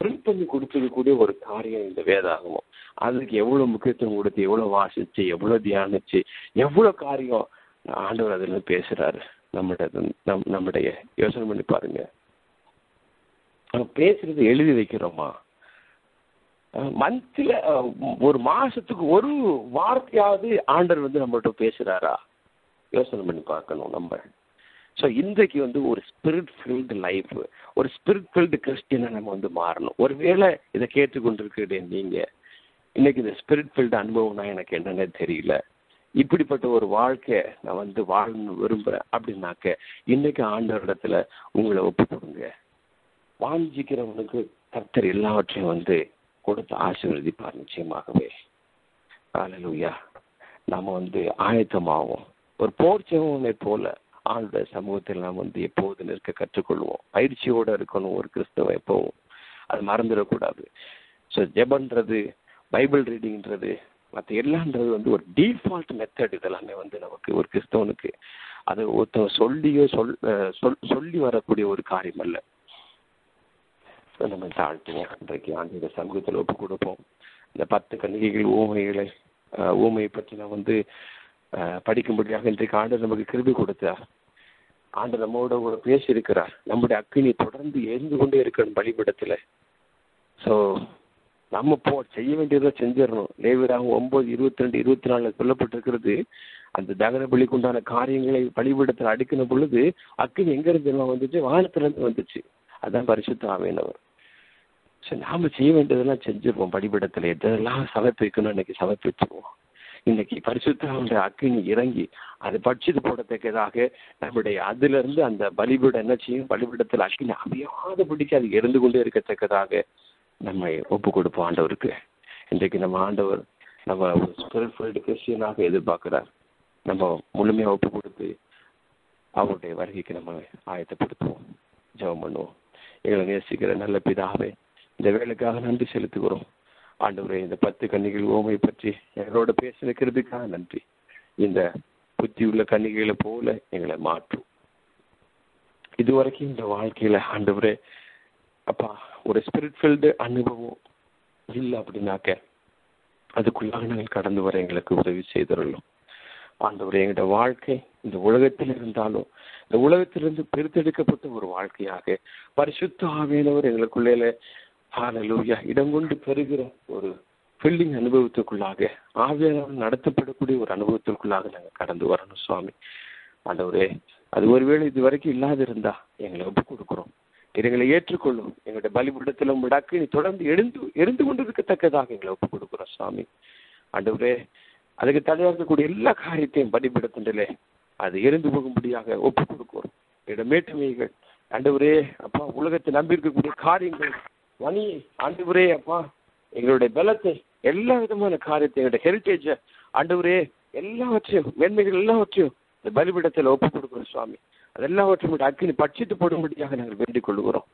பிரிண்ட் பண்ணி கொடுத்துருக்கக்கூடிய ஒரு காரியம் இந்த வேதாகமம். அதுக்கு எவ்வளவு முக்கியத்துவம் கொடுத்து எவ்வளவு வாசிச்சு எவ்வளவு தியானிச்சு எவ்வளவு காரியம் ஆண்டவர் அதில் பேசுறாரு. நம்முடைய நம் நம்முடைய யோசனை பண்ணி பாருங்க. நம்ம பேசுறது எழுதி வைக்கிறோமா? மந்த்ல ஒரு மாசத்துக்கு ஒரு வார்த்தையாவது ஆண்டவர் வந்து நம்மள்ட்ட பேசுறாரா? யோசனை பண்ணி பார்க்கணும் நம்ம. ஸோ இன்றைக்கு வந்து ஒரு ஸ்பிரிட் ஃபில்டு லைஃப் ஒரு ஸ்பிரிட் ஃபில்டு கிறிஸ்டியனை நம்ம வந்து மாறணும். ஒருவேளை இதை கேட்டுக்கொண்டிருக்கிறேன் நீங்க. இன்னைக்கு இந்த ஸ்பிரிட் ஃபில்டு அனுபவம்னா எனக்கு என்னன்னே தெரியல. இப்படிப்பட்ட ஒரு வாழ்க்கை நான் வந்து வாழணும்னு விரும்புறேன் அப்படின்னாக்க இன்னைக்கு ஆண்டவரிடத்துல உங்களை ஒப்பு கொடுங்க. வாஞ்சிக்கிறவனுக்கு கர்த்தர் எல்லாவற்றையும் வந்து கொடுத்து ஆசீர்வதிப்பார் நிச்சயமாகவே. ஹalleluya நாம வந்து ஆயத்தமாகும் ஒரு போர்ச்சவனை போல ஆண்ட சமூகத்தில் நாம் வந்து எப்போது நிற்க கற்றுக்கொள்வோம். பயிற்சியோட இருக்கணும் ஒரு கிறிஸ்தவ எப்பவும். அது மறந்துடக்கூடாது. ஸோ ஜெபன்றது பைபிள் ரீடிங்ன்றது மற்ற எல்லான்றது வந்து ஒரு டீஃபால்ட் மெத்தட் இதெல்லாமே வந்து நமக்கு ஒரு கிறிஸ்தவனுக்கு அது ஒருத்தன் சொல்லியோ சொல் சொல் சொல்லி வரக்கூடிய ஒரு காரியம் அல்ல. நம்ம தாழ்த்துவோம் இன்றைக்கு ஆண்டு சமூகத்தில் ஒப்பு கொடுப்போம். இந்த பத்து கன்னிகைகள் ஊமைகளை ஊமையை பற்றி நான் வந்து படிக்கும்படியாக இன்றைக்கு ஆண்டு நமக்கு கிருபி கொடுத்தார். ஆண்டு நம்மோட கூட பேசி இருக்கிறார் நம்முடைய அக்கினி தொடர்ந்து எரிந்து கொண்டே இருக்கணும் பலிபடத்தில் ஸோ நம்ம போ செய்ய வேண்டியதை செஞ்சிடணும். லேவிராக ஒன்பது இருபத்தி ரெண்டு இருபத்தி நாலுல சொல்லப்பட்டிருக்கிறது அந்த தகன பலிக்கு உண்டான காரியங்களை பலிபீடத்தில் அடுக்கின பொழுது அக்கினி எங்கிருந்து எல்லாம் வந்துச்சு? வானத்திலிருந்து வந்துச்சு. அதான் பரிசுத்த ஆமையினவர் சரி நாம செய்ய வேண்டியதெல்லாம் செஞ்சிருவோம் பலிபீடத்துல. எதெல்லாம் சமர்ப்பிக்கணும். இன்னைக்கு சமர்ப்பிச்சிருவோம். இன்னைக்கு பரிசுத்தாவுடைய அக்கினி இறங்கி அதை பட்சித்து போடத்தக்கதாக நம்முடைய அதிலிருந்து அந்த பலிபீடம் என்ன செய்யும்? பலிபீடத்தில் அக்கினி அவியாதபடிக்கு அது இருந்து கொண்டே இருக்கத்தக்கதாக நம்ம ஒப்பு கொடுப்போம் ஆண்டவருக்கு. இன்றைக்கு நம்ம ஆண்டவர் நம்ம ஒரு ஸ்பிரிட்ஃபுல் கிறிஸ்டியனாக எதிர்பார்க்கிறார். நம்ம முழுமையாக ஒப்பு கொடுத்து அவருடைய வருகைக்கு நம்ம ஆயத்தப்படுத்துவோம். ஜெபம் பண்ணுவோம். எங்களை நேசிக்கிற நல்ல பிதாவே இந்த வேலைக்காக நன்றி செலுத்துகிறோம். ஆண்டவரே இந்த பத்து கன்னிகள் ஓமை பற்றி எங்களோட பேசின கிருபிக்காக நன்றி. இந்த புத்தி உள்ள கன்னிகளை போல எங்களை மாற்றும். இதுவரைக்கும் இந்த வாழ்க்கையில ஆண்டவரே அப்பா ஒரு ஸ்பிரிட் ஃபீல்டு அனுபவம் இல்லை அப்படின்னாக்க அதுக்குள்ளாக நாங்கள் கடந்து வர எங்களுக்கு உதவி செய்திருந்தோம் ஆண்டவர் எங்களோட வாழ்க்கை இந்த உலகத்தில் இருந்தாலும் இந்த உலகத்திலிருந்து பிரித்தெடுக்கப்பட்ட ஒரு வாழ்க்கையாக பரிசுத்த ஆவியானவர் எங்களுக்குள்ளே ஹalleluya இடம் கொண்டு பெறுகிற ஒரு ஃபில்லிங் அனுபவத்துக்குள்ளாக ஆவியானவர் நடத்தப்படக்கூடிய ஒரு அனுபவத்திற்குள்ளாக நாங்கள் கடந்து வரணும் சுவாமி. ஆண்டவரே அது ஒருவேளை இது வரைக்கும் இல்லாதிருந்தா எங்களை ஒப்பு கொடுக்குறோம். எங்களை ஏற்றுக்கொள்ளும். எங்களுடைய பலிபீடத்தில் உங்களுடைய நீ தொடர்ந்து எழுந்து எரிந்து கொண்டிருக்கத்தக்கதாக எங்களை ஒப்பு கொடுக்குறோம் சாமி. ஆண்டவரே அதுக்கு தடையாக இருக்கக்கூடிய எல்லா காரியத்தையும் பலிபீடத்திலே அது எரிந்து போகும்படியாக ஒப்பு கொடுக்கிறோம். என்னுடைய மேட்டுமைகள் ஆண்டவரே அப்பா உலகத்தை நம்பி இருக்கக்கூடிய காரியங்கள் மணி ஆண்டவரே அப்பா எங்களுடைய பலத்தை எல்லா விதமான காரியத்தை எங்களுடைய ஹெரிட்டேஜை ஆண்டவரே எல்லாவற்றையும் மேன்மைகள் எல்லாவற்றையும் இந்த பலிபீடத்தில் ஒப்பு கொடுக்குறோம் சுவாமி அதெல்லாம் உங்களுடைய அக்கினி பட்சித்து போடும்படியாக நாங்கள் வேண்டிக் கொள்கிறோம்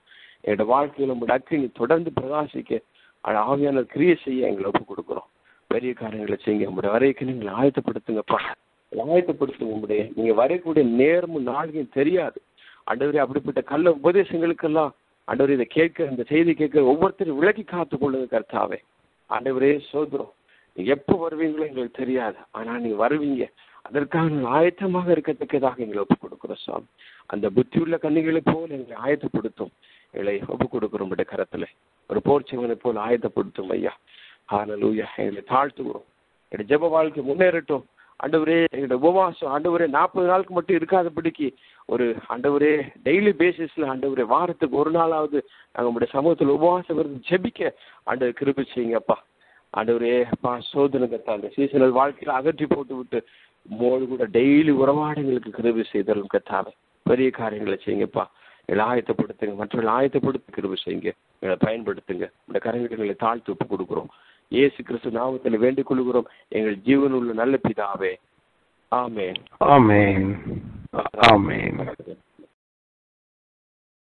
எங்களுடைய வாழ்க்கையில் உங்களுடைய அக்கினி தொடர்ந்து பிரகாசிக்க ஆவியான கிரியை செய்ய எங்களை ஒப்பு கொடுக்குறோம். பெரிய காரியங்களை செய்யுங்க. உங்களுடைய வரைக்கும் நீங்கள் ஆயத்தப்படுத்துங்கப்பா. ஆயத்தப்படுத்துங்க உங்களுடைய நீங்க வரையக்கூடிய நேரமும் நாளையும் தெரியாது. அண்டவரி அப்படிப்பட்ட கள்ள உபதேசங்களுக்கெல்லாம் ஆண்டவரே இதை கேட்க இந்த செய்தி கேட்க ஒவ்வொருத்தரும் விலக்கி காத்து கொள்ளுங்க கர்த்தாவே. ஆண்டவரே சோதரம் எப்போ வருவீங்களோ எங்களுக்கு தெரியாது. ஆனா நீங்க வருவீங்க. அதற்காக நாங்கள் ஆயத்தமாக இருக்கத்தக்கதாக எங்களை ஒப்புக் கொடுக்கிறோம் சுவாமி. அந்த புத்தியுள்ள கண்ணிகளை கன்னிகளை போல் எங்களை ஆயத்தப்படுத்தும். எங்களை ஒப்புக் கொடுக்கிறோம் விட கரத்துல. ஒரு போர்ச்சவனை போல் ஆயத்தப்படுத்தும் ஐயா. ஹalleluya எங்களை தாழ்த்துகிறோம். எங்களுடைய ஜெப வாழ்க்கை முன்னேறட்டும். ஆண்டவரே எங்களுடைய உபவாசம் ஆண்டவரே நாற்பது நாளுக்கு மட்டும் இருக்காதபடிக்கு ஒரு ஆண்டவரே டெய்லி பேசிஸ்ல ஆண்டவரே வாரத்துக்கு ஒரு நாளாவது நாங்கள் உங்களுடைய சமூகத்தில் உபவாசம் இருந்து ஜெபிக்க ஆண்டவர் கிருபி செய்யுங்கப்பா. ஆண்டவரே அப்பா சோதனை கத்தா அந்த சீசனல் வாழ்க்கையில் அகற்றி போட்டு விட்டு உமோடு கூட டெய்லி உறவாட எங்களுக்கு கிருபை செய்தலும் கத்தாவே பெரிய காரியங்களை செய்யுங்கப்பா எங்களை ஆயத்தப்படுத்துங்க மற்றவர்கள் ஆயத்தப்படுத்த கிருபை செய்யுங்க எங்களை பயன்படுத்துங்க இந்த கரங்களை தாழ்த்து ஒப்பு கொடுக்குறோம் இயேசு கிறிஸ்து நாமத்தில் வேண்டிக் கொள்கிறோம் எங்கள் ஜீவனுள்ள நல்ல பிதாவே ஆமென் ஆமென் ஆமென்